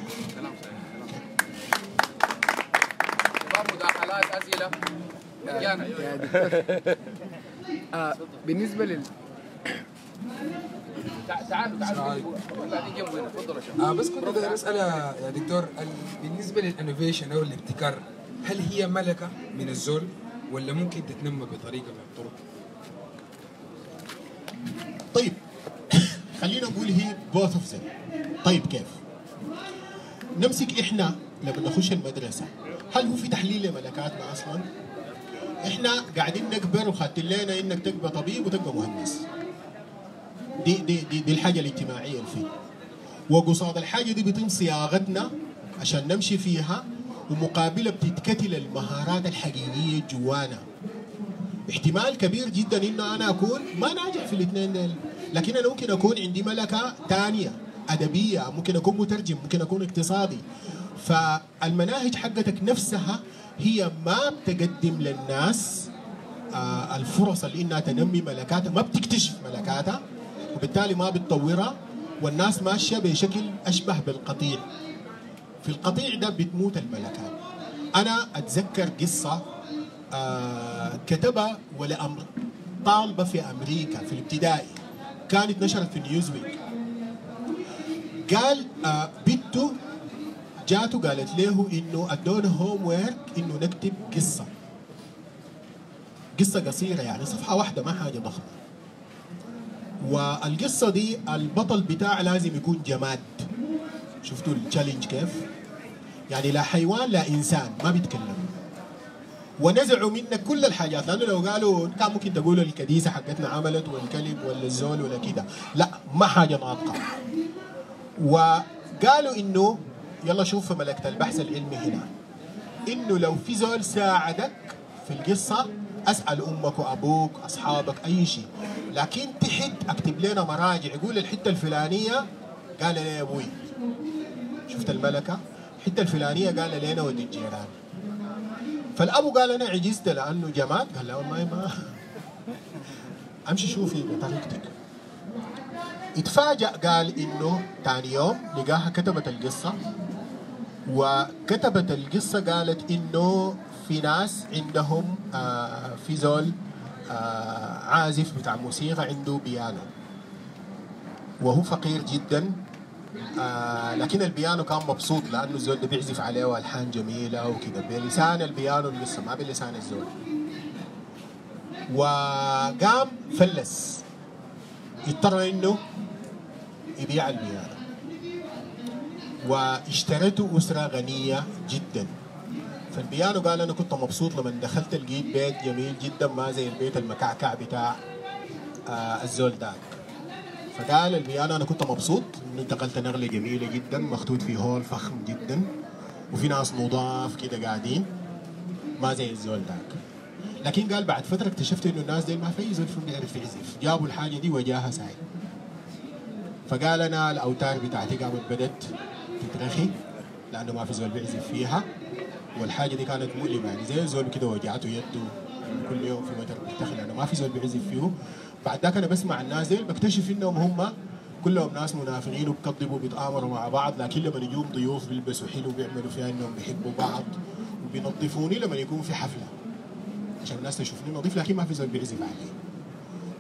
شباب مداخلات اسئله مجانا آه بالنسبة لل تع- تعالوا تعالوا آه بس كنت بدي أسأل يا دكتور ال- بالنسبة لل innovation أو الابتكار هل هي ملكة من الزول ولا ممكن تتنمى بطريقة من الطرق؟ طيب خلينا نقول هي both of طيب كيف؟ نمسك إحنا لما نخش المدرسة هل هو في تحليل لملكاتنا أصلا؟ إحنا قاعدين نكبر وخدت لنا إنك تبقى طبيب وتبقى مهندس. دي دي دي, دي الحاجة الاجتماعية اللي فيه. وقصاد الحاجة دي بيتم صياغتنا عشان نمشي فيها ومقابلة بتتكتل المهارات الحقيقية جوانا. احتمال كبير جدا انه أنا اكون ما ناجح في الاثنين دول لكن أنا ممكن أكون عندي ملكة ثانية أدبية ممكن أكون مترجم ممكن أكون اقتصادي. فالمناهج حقتك نفسها هي ما بتقدم للناس آه الفرص اللي إنها تنمي ملكاتها ما بتكتشف ملكاتها وبالتالي ما بتطورها والناس ماشية بشكل أشبه بالقطيع. في القطيع ده بتموت الملكات أنا أتذكر قصة آه كتبها ولأمر طالبة في أمريكا في الابتدائي. كانت نشرت في نيوزويك قال آه بنته جاته قالت له إنه ادونا هوم ويرك إنه نكتب قصة. قصة قصيرة يعني صفحة واحدة ما حاجة ضخمة. والقصة دي البطل بتاعها لازم يكون جماد. شفتوا التشالنج كيف؟ يعني لا حيوان لا إنسان ما بيتكلم. ونزعوا منك كل الحاجات. لأنه لو قالوا كان ممكن تقولوا الكنيسه حقتنا عملت والكلب ولا الزول ولا كده. لا ما حاجة ناطقه وقالوا إنه يلا شوف ملكة البحث العلمي هنا إنه لو في زول ساعدك في القصة أسأل أمك وأبوك أصحابك أي شيء. لكن تحت أكتب لنا مراجع. يقول الحتة الفلانية قال لي أبوي. شفت الملكة؟ الحتة الفلانية قال لي أنا ودي الجيران فالأبو قال أنا عجزت لأنه جماد. قال لا والله ما أمشي شوفي بطريقتك. اتفاجأ قال إنه ثاني يوم لقاها كتبت القصة. وكتبت القصة قالت إنه في ناس عندهم آه في زول آه عازف بتاع موسيقى عنده بيانو. وهو فقير جدا. آه لكن البيانو كان مبسوط لأنه الزول ده بيعزف عليه الحان جميلة وكده بلسان البيانو لسه ما بلسان الزول. وقام فلس. اضطر إنه يبيع البيانة واشتريته أسرة غنية جدا. فالبيانو قال أنا كنت مبسوط لما دخلت لقيت بيت جميل جدا ما زي البيت المكعكع بتاع آه الزول داك فقال البيانو أنا كنت مبسوط. إنه انتقلت نقلة جميلة جدا مخطوط في هول فخم جدا وفي ناس نضاف كده قاعدين. ما زي الزول داك لكن قال بعد فترة اكتشفت إنه الناس دي ما في زول فيهم بيعرف يعزف. جابوا الحاجة دي وجاها ساي فقال أنا الأوتار بتاعتي قامت بدت تترخي لأنه ما في زول بيعزف فيها والحاجة دي كانت مؤلمة. يعني زي الزول كده وجعته يده. كل يوم في متر بيرتخي لأنه ما في زول بيعزف فيه. بعد ذاك أنا بسمع الناس دي بكتشف إنهم هم كلهم ناس منافقين وبكذبوا وبيتآمروا مع بعض لكن لما يجون ضيوف بيلبسوا حلو بيعملوا فيها إنهم بيحبوا بعض وبينظفوني لما يكون في حفلة. عشان الناس تشوفني نظيف لكن ما في زول بيعزف علي.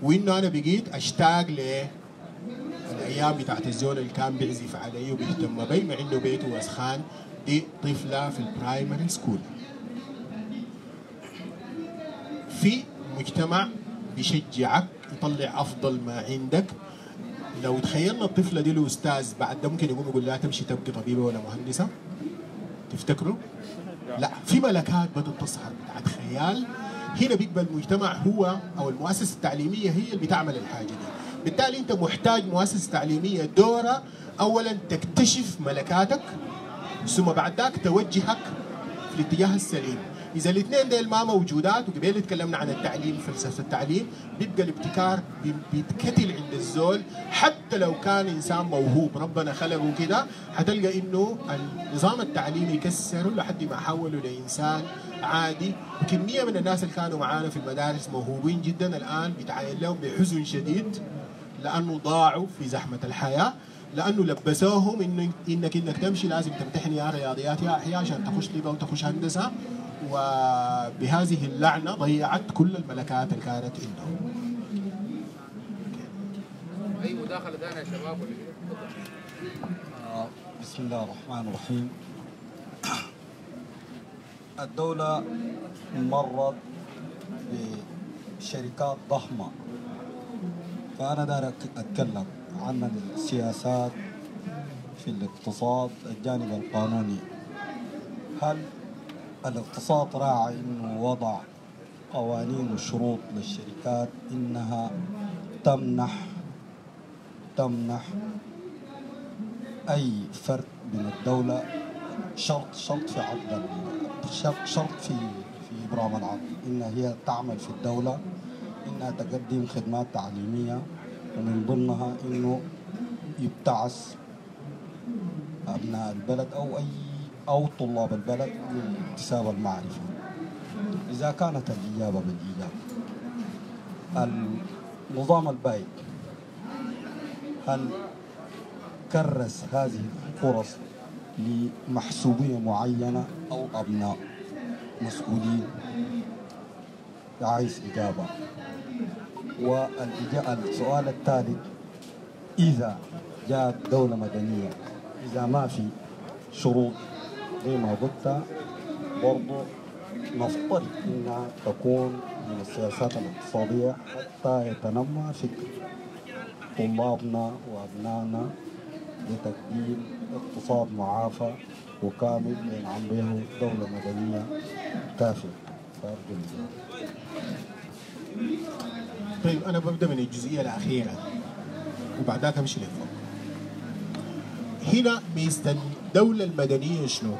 وإنه أنا بقيت أشتاق ل الأيام بتاعت الزول اللي كان بيعزف علي وبيهتم بي مع إنه بيته وسخان دي طفلة في البرايمري سكول في مجتمع بيشجعك يطلع أفضل ما عندك. لو تخيلنا الطفلة دي له أستاذ بعد ده ممكن يقوم يقول لها تمشي تبقي طبيبة ولا مهندسة؟ تفتكروا؟ لا في ملكات تظهر بتاعت خيال. هنا بيبقى المجتمع هو أو المؤسسة التعليمية هي اللي بتعمل الحاجة دي. بالتالي أنت محتاج مؤسسة تعليمية دورها اولا تكتشف ملكاتك ثم بعد ذاك توجهك في الاتجاه السليم. إذا الاثنين ديل ما موجودات وقبل تكلمنا عن التعليم فلسفة التعليم بيبقى الابتكار بي- بيتكتل عند الزول. حتى لو كان إنسان موهوب ربنا خلقه كده حتلقى إنه النظام التعليمي يكسره لحد ما حوله لإنسان عادي. وكمية من الناس اللي كانوا معانا في المدارس موهوبين جدا الآن بيتعين لهم بحزن شديد لأنه ضاعوا في زحمة الحياة لأنه لبسوهم إنك إنك تمشي لازم تمتحن يا رياضيات يا أحياء عشان تخش ليبا وتخش هندسة. وبهذه اللعنة ضيعت كل الملكات اللي كانت عندهم. أي مداخلة ثانية يا شباب ولا كده؟ تفضل. آه، بسم الله الرحمن الرحيم الدولة مرت بشركات ضخمة فأنا داير أك- أتكلم عن السياسات في الاقتصاد الجانب القانوني هل الاقتصاد راعي إنه وضع قوانين وشروط للشركات إنها تمنح تمنح أي فرد من الدولة شرط شرط في عقد شرط شرط في في إبرام العقد. إن هي تعمل في الدولة إنها تقدم خدمات تعليمية ومن ضمنها إنه يبتعث أبناء البلد أو أي أو طلاب البلد لاكتساب المعرفه إذا كانت الإجابة بالايجاب النظام البائد هل كرس هذه الفرص لمحسوبية معينة أو أبناء مسؤولين؟ عايز إجابة. والسؤال الثالث إذا جاءت دولة مدنية إذا ما في شروط زي ما قلت برضو نفترض إنها تكون من السياسات الاقتصادية حتى يتنمى فكر طلابنا وأبنائنا لتقديم اقتصاد معافى وكامل ينعم به دولة مدنية كافية. طيب أنا ببدأ من الجزئية الأخيرة وبعد ذاك امشي لفوق هنا ميزة الدولة المدنية شنو؟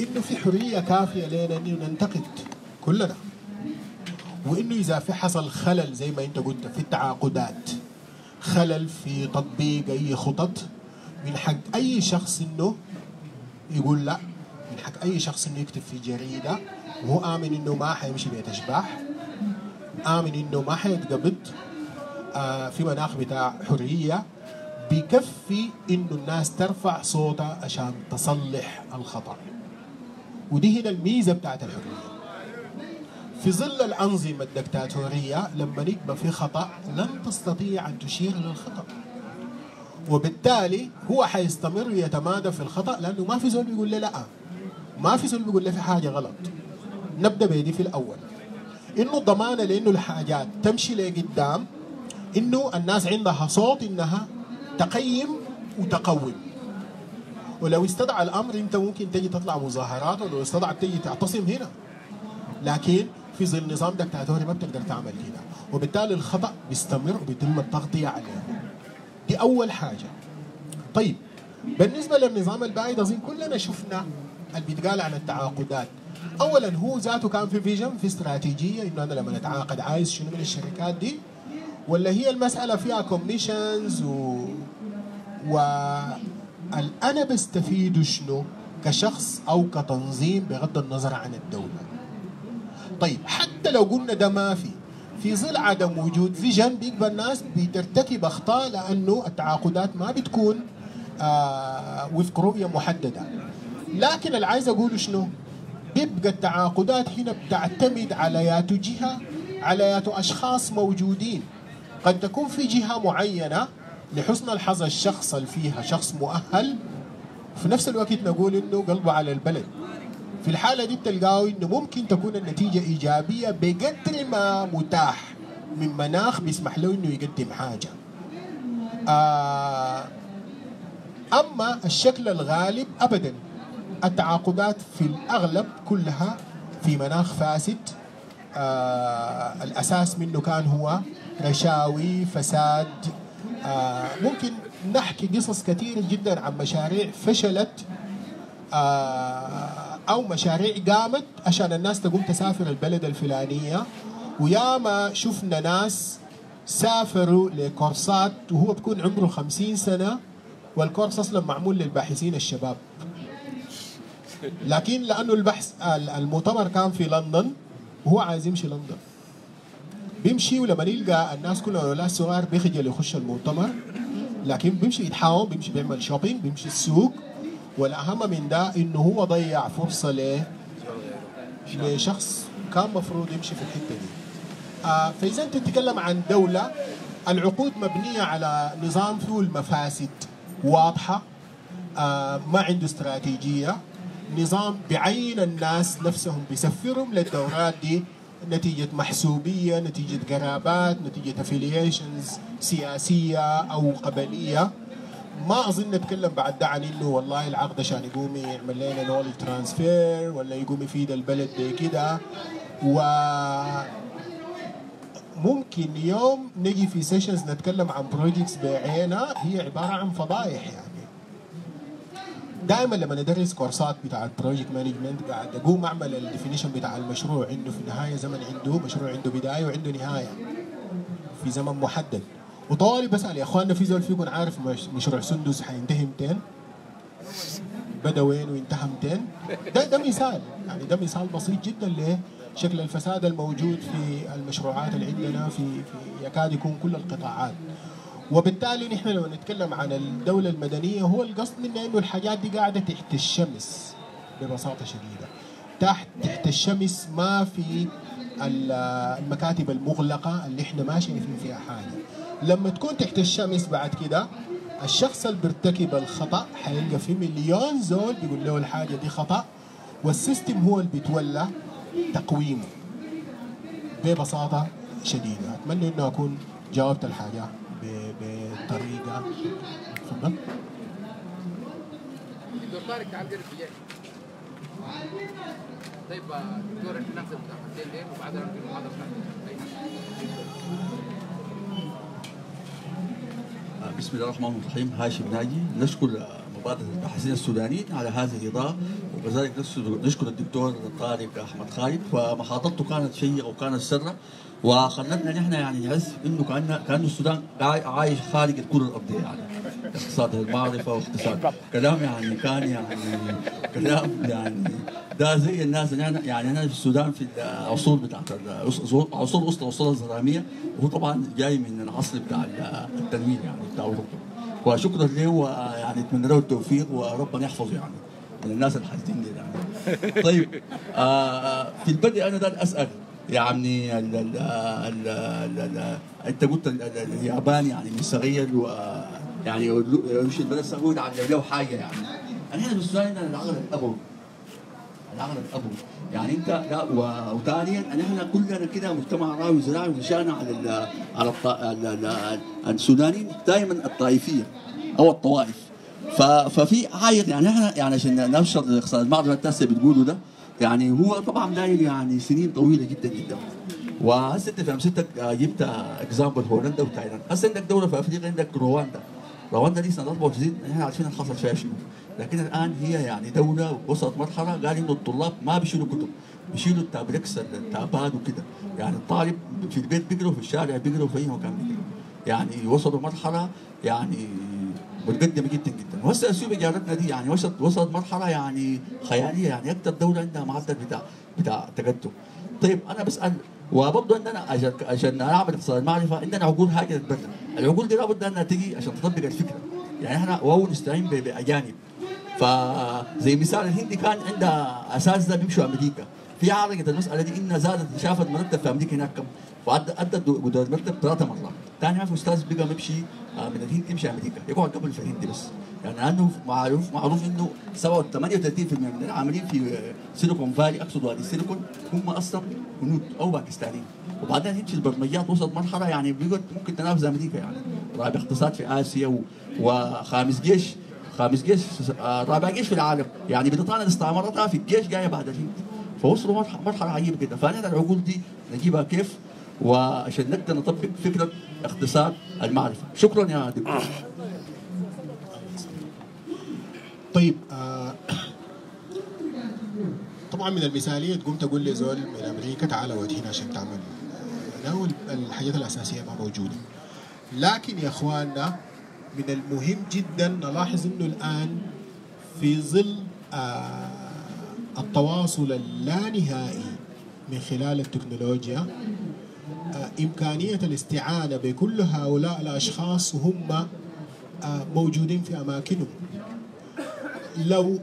إنه في حرية كافية لنا إنه ننتقد كلنا وإنه إذا في حصل خلل زي ما أنت قلت في التعاقدات خلل في تطبيق أي خطط من حق أي شخص إنه يقول لا من حق أي شخص إنه يكتب في جريدة وهو آمن إنه ما حيمشي بيت إشباح آمن إنه ما حيتقبض آه في مناخ بتاع حرية بكفي إنه الناس ترفع صوتها عشان تصلح الخطأ. ودي هنا الميزة بتاعت الحرية. في ظل الأنظمة الدكتاتورية لما يبقى في خطأ لن تستطيع أن تشير للخطأ وبالتالي هو حيستمر ويتمادى في الخطأ لأنه ما في زول بيقول له لأ. ما في زول بيقول له في حاجة غلط. نبدأ بدي في الأول. إنه ضمانه لإنه الحاجات تمشي لقدام إنه الناس عندها صوت إنها تقيم وتقوم. ولو استدعى الأمر أنت ممكن تجي تطلع مظاهرات ولو استدعى تجي تعتصم هنا. لكن في ظل نظام دكتاتوري ما بتقدر تعمل كده. وبالتالي الخطأ بيستمر وبيتم التغطية عليه. دي أول حاجة. طيب بالنسبة للنظام البعيد أظن كلنا شفنا اللي بيتقال عن التعاقدات. اولا هو ذاته كان في vision في استراتيجية إنه أنا لما اتعاقد عايز شنو من الشركات دي؟ ولا هي المسألة فيها commissions و و ال- أنا بستفيد شنو؟ كشخص أو كتنظيم بغض النظر عن الدولة. طيب حتى لو قلنا ده ما في في ظل عدم وجود vision بيبقى الناس بترتكب أخطاء لأنه التعاقدات ما بتكون آه وفق رؤية محددة. لكن اللي عايز أقوله شنو؟ بيبقى التعاقدات هنا بتعتمد على ياتو جهة على ياتو أشخاص موجودين. قد تكون في جهة معينة لحسن الحظ الشخص اللي فيها شخص مؤهل. في نفس الوقت نقول إنه قلبه على البلد. في الحالة دي بتلقاه إنه ممكن تكون النتيجة إيجابية بقدر ما متاح. من مناخ بيسمح له إنه يقدم حاجة. آه أما الشكل الغالب ابدا. التعاقدات في الأغلب كلها في مناخ فاسد. آه الأساس منه كان هو رشاوي فساد آه ممكن نحكي قصص كثيرة جدا عن مشاريع فشلت آه، أو مشاريع قامت عشان الناس تقوم تسافر البلد الفلانية. وياما شفنا ناس سافروا لكورسات وهو بكون عمره خمسين سنة والكورس أصلا معمول للباحثين الشباب. لكن لأنه البحث المؤتمر كان في لندن وهو عايز يمشي لندن. بيمشي ولما يلقى الناس كلها أولاد صغار بيخجل يخش المؤتمر. لكن بيمشي يتحاوم بيمشي بيعمل شوبينج بيمشي السوق. والأهم من ده إنه هو ضيع فرصة ل لشخص كان مفروض يمشي في الحتة دي. آه فإذا أنت تتكلم عن دولة العقود مبنية على نظام فيه المفاسد واضحة آه ما عنده استراتيجية نظام بعين، الناس نفسهم بيسفرهم للدورات دي نتيجة محسوبية نتيجة قرابات نتيجة affiliations سياسية أو قبلية. ما أظن نتكلم بعد ده عن إنه والله العقد عشان يقوم يعمل لنا knowledge transfer ولا يقوم يفيد البلد زي كده. و ممكن يوم نجي في sessions نتكلم عن projects بعينها هي عبارة عن فضايح يعني. دائما لما ندرس كورسات بتاعت project management قاعد أقوم أعمل ال definition بتاع المشروع. انه في النهاية زمن عنده مشروع عنده بداية وعنده نهاية. في زمن محدد. وطوالي بسأل يا اخواننا في زول فيكم عارف مش- مشروع سندس حينتهي 200 بدأ وين وانتهى 200 ده ده مثال. يعني ده مثال بسيط جدا لشكل الفساد الموجود في المشروعات اللي عندنا في في يكاد يكون كل القطاعات. وبالتالي نحن لما نتكلم عن الدولة المدنية هو القصد منا إنه الحاجات دي قاعدة تحت الشمس ببساطة شديدة. تحت تحت الشمس ما في ال- المكاتب المغلقة اللي إحنا ما شايفين فيها حاجة. لما تكون تحت الشمس بعد كده الشخص اللي بيرتكب الخطأ حيلقى في مليون زول بيقول له الحاجة دي خطأ والسيستم هو اللي بيتولى تقويمه ببساطة شديدة. أتمنى أنه أكون جاوبت الحاجة. بطريقة تفضل. دكتور طارق تعال قرب في جاي. طيب دكتور إحنا ناخذ الحاجتين دين وبعدها نبدا المحاضره آه، بسم الله الرحمن الرحيم. هاشم ناجي. نشكر مبادرة الباحثين السودانيين على هذه الإضاءة وكذلك نشكر- نشكر الدكتور طارق أحمد خالد. فمحاضرته كانت شيقة وكانت سرة. وخلتنا نحن يعني نحس إنه كان كان السودان عاي- عايش خارج الكرة الأرضية يعني. اقتصاد المعرفة واقتصاد. كلام يعني كان يعني كلام يعني ده زي الناس أنا- يعني أنا في السودان في العصور بتاعت العصور عصور الاسره والصورة الزرامية. وهو طبعا جاي من العصر بتاع التنوير يعني بتاع أوروبا. وشكرا له ويعني أتمنى له التوفيق وربنا يحفظه يعني. من الناس الحاسدين دي يعني. طيب آه في البدء أنا ده أسأل. يعني ال ال ال ال ال انت قلت ال- ال- اليابان يعني من صغير و يعني يمشي البلد صغير يتعلم له حاجة يعني إحنا في السودان عندنا العقل الابوي العقل الابوي يعني أنت لا وثانيا نحن كلنا كده مجتمع رعوي زراعي ونشأنا على ال على الط... ال- ال- السودانيين دائما الطائفية أو الطوائف. ففي عايق يعني إحنا يعني عشان ننشط الاقتصاد المعرفة التا هسع بتقوله ده يعني هو طبعا داير يعني سنين طويلة جدا جدا. وهسه أنت في امثلتك آه، جبت example هولندا وتايلاند. هسه عندك دولة في أفريقيا عندك رواندا. رواندا دي سنه 94 إحنا عارفين اللي حصل فيها شنو. لكن الآن هي يعني دولة وصلت مرحلة قال إنه الطلاب ما بيشيلوا كتب. بيشيلوا التابلكس التابات وكده. يعني الطالب في البيت بيقرأ في الشارع بيقرأ في أي مكان بيقرأ. يعني وصلوا مرحلة يعني متقدمه جدا جدا. وهسه اثيوبيا جارتنا دي يعني وصلت وصلت مرحلة يعني خيالية يعني أكثر دولة عندها معدل بتاع بتاع تقدم طيب أنا بسأل وبرضه عندنا عشان عشان نعمل اقتصاد المعرفة عندنا عقول هكذا تتبدل العقول دي لابد إنها تجي عشان تطبق الفكرة. يعني إحنا واو نستعين بأجانب. فزي مثال الهندي كان عندها اساتذه بيمشوا أمريكا. في عالقت المسألة دي إنها زادت شافت مرتب في أمريكا هناك كم فادت أدت مدير مرتب ثلاثة مرات. ثاني ما في أستاذ بقى بيمشي آه، من الهند يمشي أمريكا. يقعد قبل في الهند بس. يعني لأنه معروف معروف إنه 7 38% من العاملين في آه، سيليكون فالي أقصد وادي سيليكون هم أصلا هنود أو باكستانيين. وبعدين هيك البرمجيات وصلت مرحلة يعني بيقعد ممكن تنافس أمريكا يعني. رابع اقتصاد في آسيا. وخامس جيش. خامس جيش آه، رابع جيش في العالم. يعني بريطانيا استعمرتها في الجيش جاية بعد الهند. فوصلوا مرح- مرحله عجيبة كده فنحن العقول دي نجيبها كيف؟ وعشان نقدر نطبق فكرة اقتصاد المعرفة. شكرا يا دكتور. طيب آه طبعا من المثالية تقوم تقول لي زول من أمريكا تعال هنا عشان تعمل. الحاجات الأساسية ما موجودة. لكن يا إخواننا من المهم جدا نلاحظ إنه الآن في ظل آه التواصل اللانهائي من خلال التكنولوجيا. آه إمكانية الاستعانة بكل هؤلاء الأشخاص وهم آه موجودين في أماكنهم. لو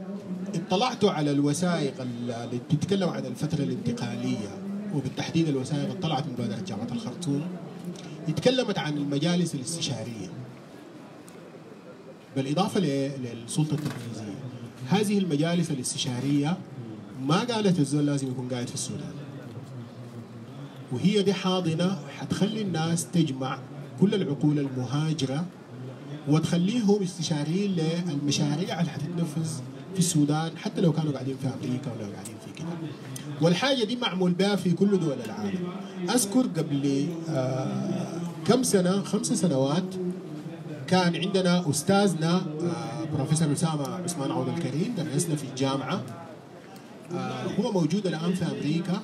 اطلعتوا على الوثائق اللي بتتكلم عن الفترة الانتقالية وبالتحديد الوثائق اللي طلعت من مبادرة جامعة الخرطوم اتكلمت عن المجالس الاستشارية. بالإضافة للسلطة التنفيذية هذه المجالس الاستشارية ما قالت الزول لازم يكون قاعد في السودان؟ وهي دي حاضنة حتخلي الناس تجمع كل العقول المهاجرة وتخليهم استشاريين للمشاريع اللي حتتنفذ في السودان حتى لو كانوا قاعدين في أمريكا ولا قاعدين في كده. والحاجة دي معمول بها في كل دول العالم. أذكر قبل آه كم سنة؟ خمس سنوات كان عندنا أستاذنا آه بروفيسور أسامة عثمان عوض الكريم درسنا في الجامعة. آه هو موجود الآن في أمريكا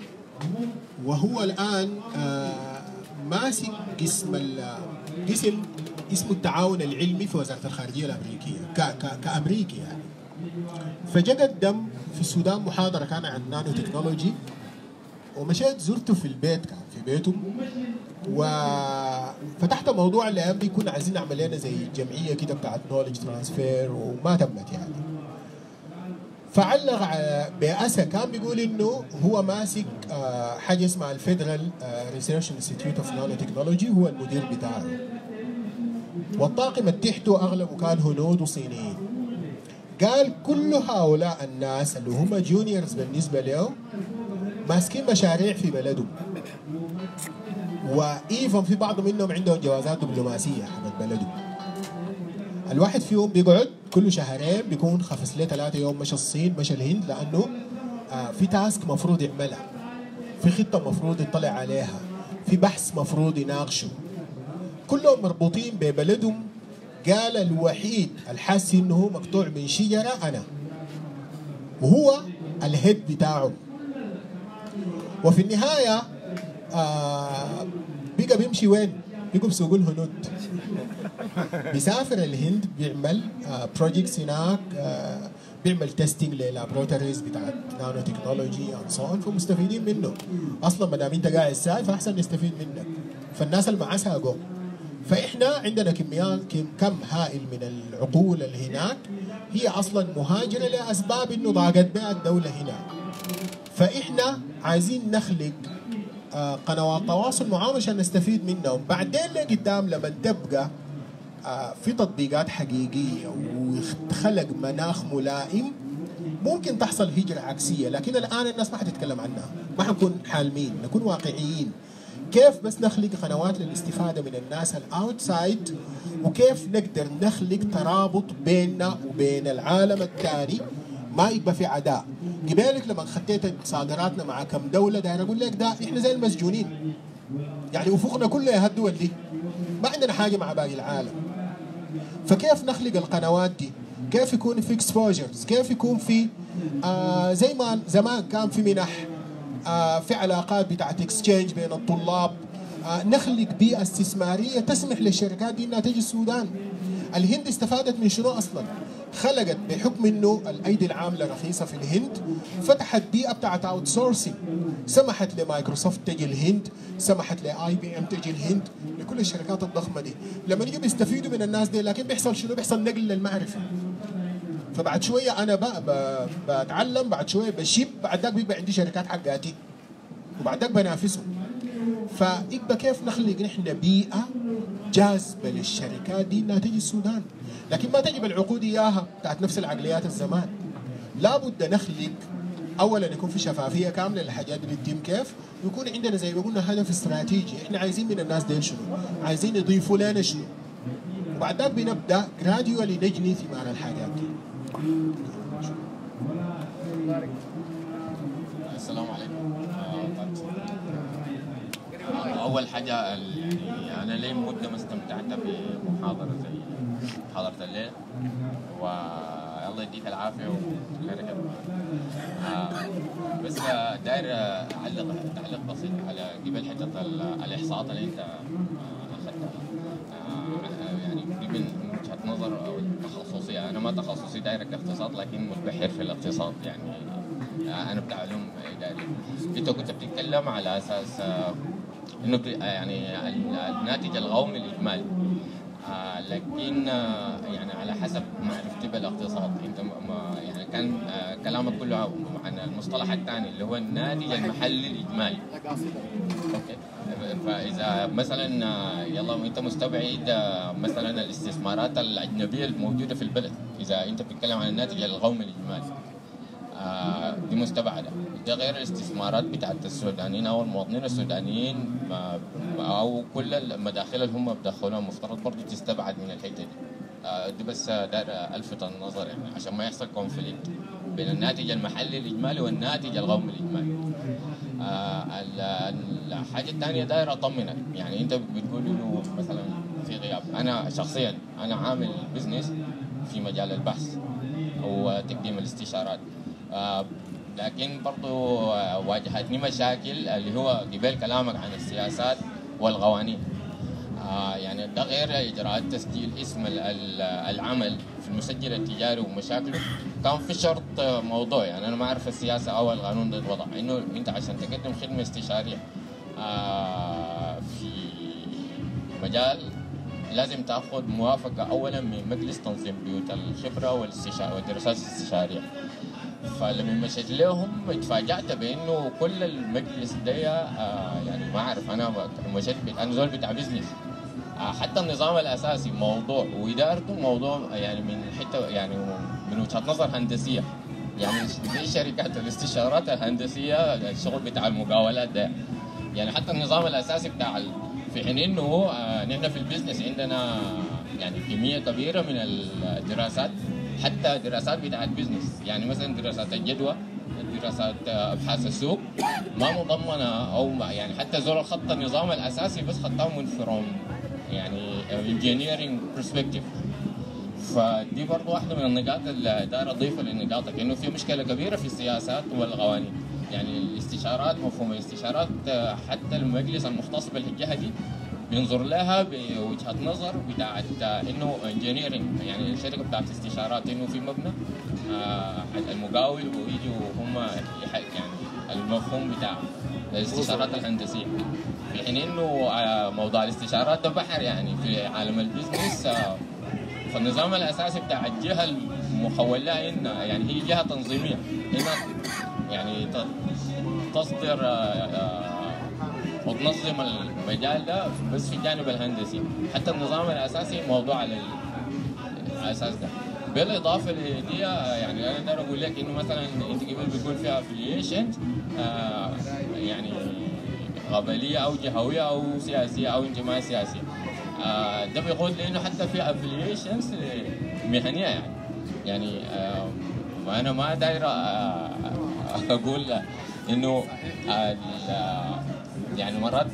وهو الآن آه ماسك قسم قسم اسمه التعاون العلمي في وزارة الخارجية الأمريكية ك ك كأمريكي يعني. فجا قدم في السودان محاضرة كان عن نانو تكنولوجي ومشيت زرته في البيت كان في بيته. وفتحت موضوع اللي قبل كنا عايزين نعمل لنا زي جمعية كده بتاعت knowledge transfer وما تمت يعني. فعلق بأسى كان بيقول إنه هو ماسك آه، حاجة اسمها ال federal research institute of nanotechnology هو المدير بتاعه. والطاقم التحته اغلبه كان هنود وصينيين. قال كل هؤلاء الناس اللي هم juniors بالنسبة له ماسكين مشاريع في بلدهم. و even في بعض منهم عندهم جوازات دبلوماسية حقت بلدهم. الواحد فيهم بيقعد كل شهرين بيكون خطف له ثلاثة يوم مشى الصين مشى الهند لأنه آه في تاسك مفروض يعملها. في خطة مفروض يطلع عليها. في بحث مفروض يناقشه. كلهم مربوطين ببلدهم. قال الوحيد الحاسس إنه مقطوع من شجرة أنا. وهو الهيد بتاعه. وفي النهاية آه بقى بيمشي وين؟ بقى بسوق الهنود بيسافر الهند بيعمل projects هناك آه، بيعمل testing لل laboratories بتاعت nanotechnology and فمستفيدين منه. أصلا ما دام أنت قاعد ساي فأحسن نستفيد منك. فالناس اللي معاه ساقوا. فإحنا عندنا كميات كم- كم هائل من العقول اللي هناك. هي أصلا مهاجرة لأسباب إنه ضاقت بها الدولة هنا فإحنا عايزين نخلق آه، قنوات تواصل معاهم عشان نستفيد منهم. بعدين لقدام لما تبقى آه، في تطبيقات حقيقية وخلق مناخ ملائم ممكن تحصل هجرة عكسية. لكن الآن الناس ما حتتكلم عنها. ما حنكون حالمين نكون واقعيين. كيف بس نخلق قنوات للاستفادة من الناس الأوتسايد وكيف نقدر نخلق ترابط بيننا وبين العالم الثاني؟ ما يبقى في عداء. قبالك لما خطيت صادراتنا مع كم دولة داير أقول لك ده إحنا زي المسجونين. يعني أفقنا كلها هالدول دي. ما عندنا حاجة مع باقي العالم. فكيف نخلق القنوات دي؟ كيف يكون في exposures كيف يكون في آه زي ما زمان كان في منح آه في علاقات بتاعت exchange بين الطلاب. آه نخلق بيئة استثمارية تسمح للشركات دي إنها تجي السودان. الهند استفادت من شنو أصلا؟ خلقت بحكم إنه الأيدي العاملة رخيصة في الهند فتحت بيئة بتاعت out سمحت لمايكروسوفت تجي الهند سمحت لاي بي ام تجي الهند لكل الشركات الضخمة دي. لما يجوا بيستفيدوا من الناس دي لكن بيحصل شنو؟ بيحصل نقل للمعرفة. فبعد شوية أنا ب- ب- بتعلم بعد شوية بشب بعد ذاك بيبقى عندي شركات حقاتي وبعد ذاك بنافسهم. فيبقى كيف نخلق نحن بيئة جاذبة للشركات دي؟ انها تجي السودان. لكن ما تجي بالعقود إياها بتاعت نفس العقليات الزمان. لابد نخلق اولا يكون في شفافية كاملة للحاجات دي بتتم كيف ويكون عندنا زي ما قلنا هدف استراتيجي. إحنا عايزين من الناس دي شنو؟ عايزين يضيفوا لنا شنو وبعد ذاك بنبدأ جراديولي نجني ثمار الحاجات دي. السلام عليكم. أول حاجة يعني أنا لي مده ما استمتعت بمحاضرة زي محاضره الليل. والله يديك العافية رب. آه بس داير اعلق تعليق بسيط على قبل حتة ال- الإحصاءات اللي أنت آه، أخذتها. آه، يعني من وجهة نظر أو تخصصي أنا ما تخصصي دايركت اقتصاد لكن متبحر في الاقتصاد. يعني آه، أنا بتاع علوم اداريه أنت كنت بتتكلم على أساس آه، إنه يعني ال- الناتج القومي الاجمالي لكن آه، يعني على حسب معرفتي بالاقتصاد. انت ما- يعني كان آه، كلامك كله عن المصطلح الثاني اللي هو الناتج المحلي الإجمالي. أوكي. فإذا مثلا آه، يلا أنت مستبعد مثلا الاستثمارات الأجنبية الموجودة في البلد. إذا أنت بتتكلم عن الناتج القومي الإجمالي. دي مستبعده ده غير الاستثمارات بتاعت السودانيين أو المواطنين السودانيين أو كل المداخل اللي هم بدخلوها. مفترض برضه تستبعد من الحتة دي. آه، دي بس داير الفت النظر يعني عشان ما يحصل conflict بين الناتج المحلي الإجمالي والناتج القومي الإجمالي. آه، ال- الحاجة الثانية داير أطمنك. يعني أنت بتقول إنه مثلا في غياب. أنا شخصيا أنا عامل business في مجال البحث وتقديم الاستشارات. آه، لكن برضو آه، واجهتني مشاكل اللي هو قبل كلامك عن السياسات والقوانين. آه، يعني ده غير إجراءات تسجيل اسم ال- ال- العمل في المسجل التجاري ومشاكله. كان في شرط آه، موضوع يعني أنا ما أعرف السياسة أو القانون ده الوضع إنه أنت عشان تقدم خدمة استشارية آه، في مجال لازم تأخذ موافقة اولا من مجلس تنظيم بيوت الخبرة والدراسات الاستشارية. فلما مشيت لهم اتفاجأت بإنه كل المجلس ده آه يعني ما أعرف أنا مشيت أنا زول بتاع business آه حتى النظام الأساسي موضوع وإدارته موضوع يعني من حتة يعني من وجهة نظر هندسية. يعني زي شركات الاستشارات الهندسية الشغل بتاع المقاولات ده. يعني حتى النظام الأساسي بتاع. في حين إنه آه نحن في ال business عندنا يعني كمية كبيرة من الدراسات. حتى دراسات بتاعت business يعني مثلا دراسات الجدوى دراسات آه، أبحاث السوق ما مضمنة. أو ما يعني حتى زول الخط النظام الأساسي بس خطاه من from يعني engineering perspective فدي برضه واحدة من النقاط اللي داير اضيفها لنقاطك إنه في مشكلة كبيرة في السياسات والقوانين. يعني الاستشارات مفهوم الاستشارات آه، حتى المجلس المختص بالجهة دي بينظر لها بوجهة نظر بتاعت إنه engineering يعني الشركة بتاعت استشارات إنه في مبنى آه، المقاول ويجوا هم يعني المفهوم بتاع الاستشارات الهندسية. في حين إنه آه، موضوع الاستشارات ده بحر يعني في عالم البزنس آه، فالنظام الأساسي بتاع الجهة المخول لها إن يعني هي جهة تنظيمية. هنا يعني تصدر وتنظم المجال ده بس في الجانب الهندسي. حتى النظام الأساسي موضوع على ال- الأساس ده. بالإضافة لدي يعني أنا أقدر أقول لك إنه مثلا أنت قبل بيكون في affiliation يعني قبلية أو جهوية أو سياسية أو انتماء سياسي. آه، ده بيقود لأنه حتى في affiliations مهنية يعني. يعني آه، وأنا ما داير آه، أقول إنه يعني مرات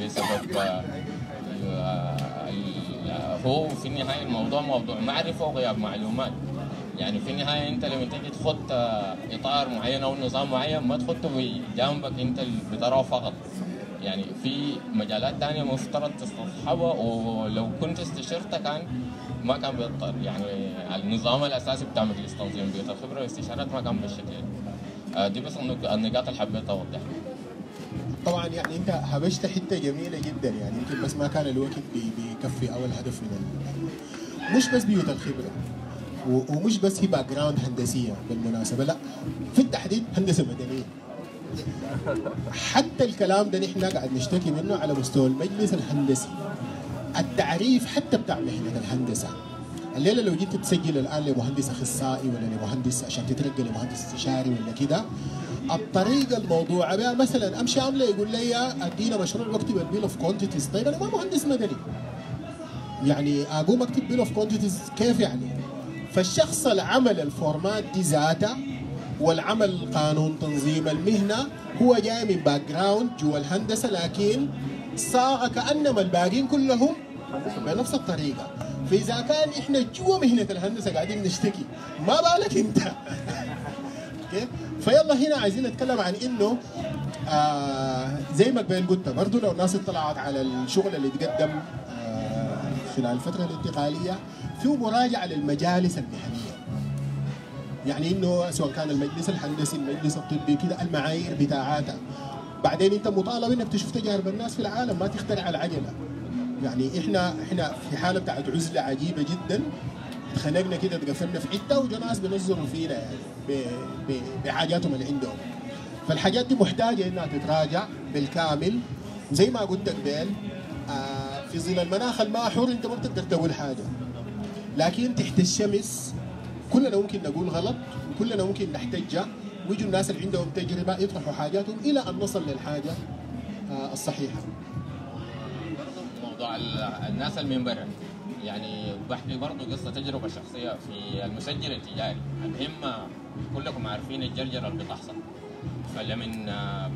بسبب آه، ال- هو في النهاية الموضوع موضوع. معرفه وغياب معلومات. يعني في النهاية أنت لما تيجي تخط آه، إطار معين أو نظام معين ما تخطه بجانبك اللي بتراه فقط. يعني في مجالات تانية مفترض تستصحبها ولو كنت استشرت كان ما كان بيضطر يعني النظام الأساسي بتاع مجلس تنظيم بيئه الخبرة والاستشارات ما كان بالشكل. آه، دي بس النق- النقاط اللي حبيت أوضحها. طبعا يعني أنت هبشت حتة جميلة جدا يعني يمكن بس ما كان الوقت بي- بيكفي أول هدف من ال... مش بس بيوت الخبرة ومش بس هي background هندسية بالمناسبة لا في التحديد هندسة مدنية. حتى الكلام ده نحن قاعد نشتكي منه على مستوى المجلس الهندسي. التعريف حتى بتاع مهنه الهندسة. الليلة لو جيت تسجل الآن لمهندس أخصائي ولا لمهندس عشان تترقى لمهندس استشاري ولا كده الطريقة الموضوعه بها مثلا أمشي عامله يقول لي أدينا مشروع واكتب ال bill of quantities طيب أنا ما مهندس مدني. يعني اقوم اكتب bill of quantities كيف يعني؟ فالشخص العمل ال format دي ذاته والعمل قانون تنظيم المهنة هو جاي من background جوا الهندسة لكن صاغ كأنما الباقيين كلهم بنفس الطريقة. فإذا كان إحنا جوا مهنة الهندسة قاعدين نشتكي ما بالك أنت؟ أوكي؟ فيلا هنا عايزين نتكلم عن إنه آه زي ما قبل قلت برضه لو الناس اطلعت على الشغل اللي تقدم آه خلال الفترة الانتقالية في مراجعة للمجالس المهنية. يعني إنه سواء كان المجلس الهندسي المجلس الطبي كده المعايير بتاعاتها بعدين أنت مطالب إنك تشوف تجارب الناس في العالم ما تخترع العجلة. يعني إحنا إحنا في حالة بتاعت عزلة عجيبة جدا. اتخنقنا كده اتقفلنا في حتة ناس بينظروا فينا يعني بحاجاتهم اللي عندهم. فالحاجات دي محتاجة إنها تتراجع بالكامل. زي ما قلت قبل آه في ظل المناخ الماحور أنت ما بتقدر تقول حاجة. لكن تحت الشمس كلنا ممكن نقول غلط وكلنا ممكن نحتجها. ويجوا الناس اللي عندهم تجربة يطرحوا حاجاتهم إلى أن نصل للحاجة آه الصحيحة. موضوع ال- الناس اللي من برا يعني بحكي برضه قصة تجربة شخصية في المسجل التجاري. المهم كلكم عارفين الجرجرة اللي بتحصل. فلمن آه،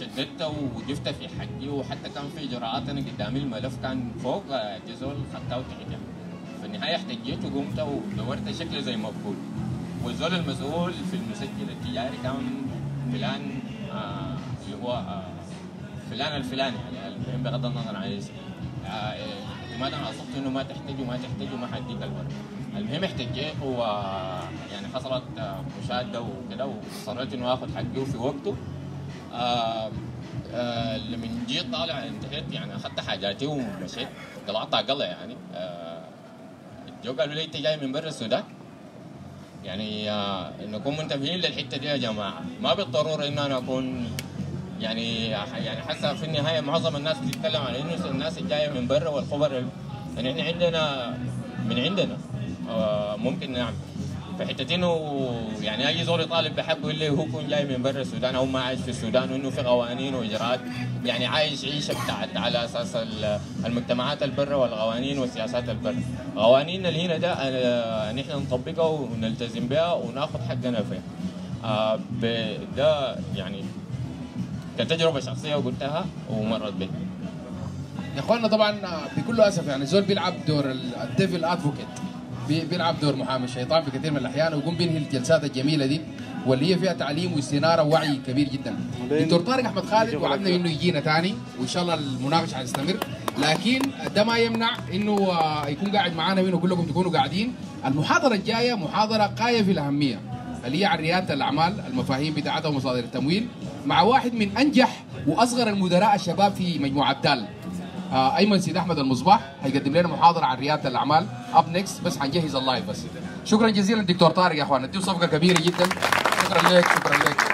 شددت وجفت في حقي وحتى كان في اجراءات أنا قدامي الملف كان فوق آه، جزول خدته وتحته في النهاية احتجيت وقمت ودورت شكل زي ما بقول. والزول المسؤول في المسجل التجاري كان فلان آه اللي هو آه فلان الفلاني يعني المهم بغض النظر عن الاسم آه، على صفته إنه ما تحتاج وما تحتاج وما حديك الورق المهم احتجيت و يعني حصلت آه، مشادة وكده واصريت إنه اخذ حقي وفي وقته. آه آه لما جيت طالع انتهيت يعني أخذت حاجاتي ومشيت. طلعت عقله يعني. آه جو قالوا لي أنت جاي من برا السودان. يعني آه نكون منتبهين للحتة دي يا جماعة. ما بالضرورة إنه أنا أكون يعني يعني حتى في النهاية معظم الناس بتتكلم عن إنه الناس الجاية من برا والخبر ال- يعني إحنا عندنا من عندنا آه، ممكن نعمل. في حتة إنه يعني أي زول يطالب بحقه اللي هو يكون جاي من برا السودان أو ما عايش في السودان وإنه في قوانين وإجراءات يعني عايش عيشة بتاعت على أساس ال- المجتمعات البرة والقوانين والسياسات البرة. قوانيننا اللي هنا ده آه، نحن نطبقها ونلتزم بها وناخذ حقنا فيها. آه، ده يعني كتجربه شخصيه وقلتها ومرت بي يا إخواننا طبعا بكل أسف يعني زول بيلعب دور ال devil advocate بيلعب دور محامي الشيطان في كثير من الأحيان ويقوم بينهي الجلسات الجميلة دي واللي هي فيها تعليم واستنارة ووعي كبير جدا. دكتور طارق أحمد خالد وعدنا إنه يجينا ثاني وإن شاء الله المناقشة حتستمر لكن ده ما يمنع إنه آه، يكون قاعد معانا وانه كلكم تكونوا قاعدين. المحاضرة الجاية محاضرة غايه في الأهمية اللي هي عن ريادة الأعمال المفاهيم بتاعتها ومصادر التمويل مع واحد من أنجح وأصغر المدراء الشباب في مجموعة دال آه، أيمن سيد أحمد المصباح هيقدم لنا محاضرة عن ريادة الأعمال. up next بس حنجهز ال live بس. شكرا جزيلا دكتور طارق يا أخوان. اديه صفقة كبيرة جدا. شكرا لك شكرا لك.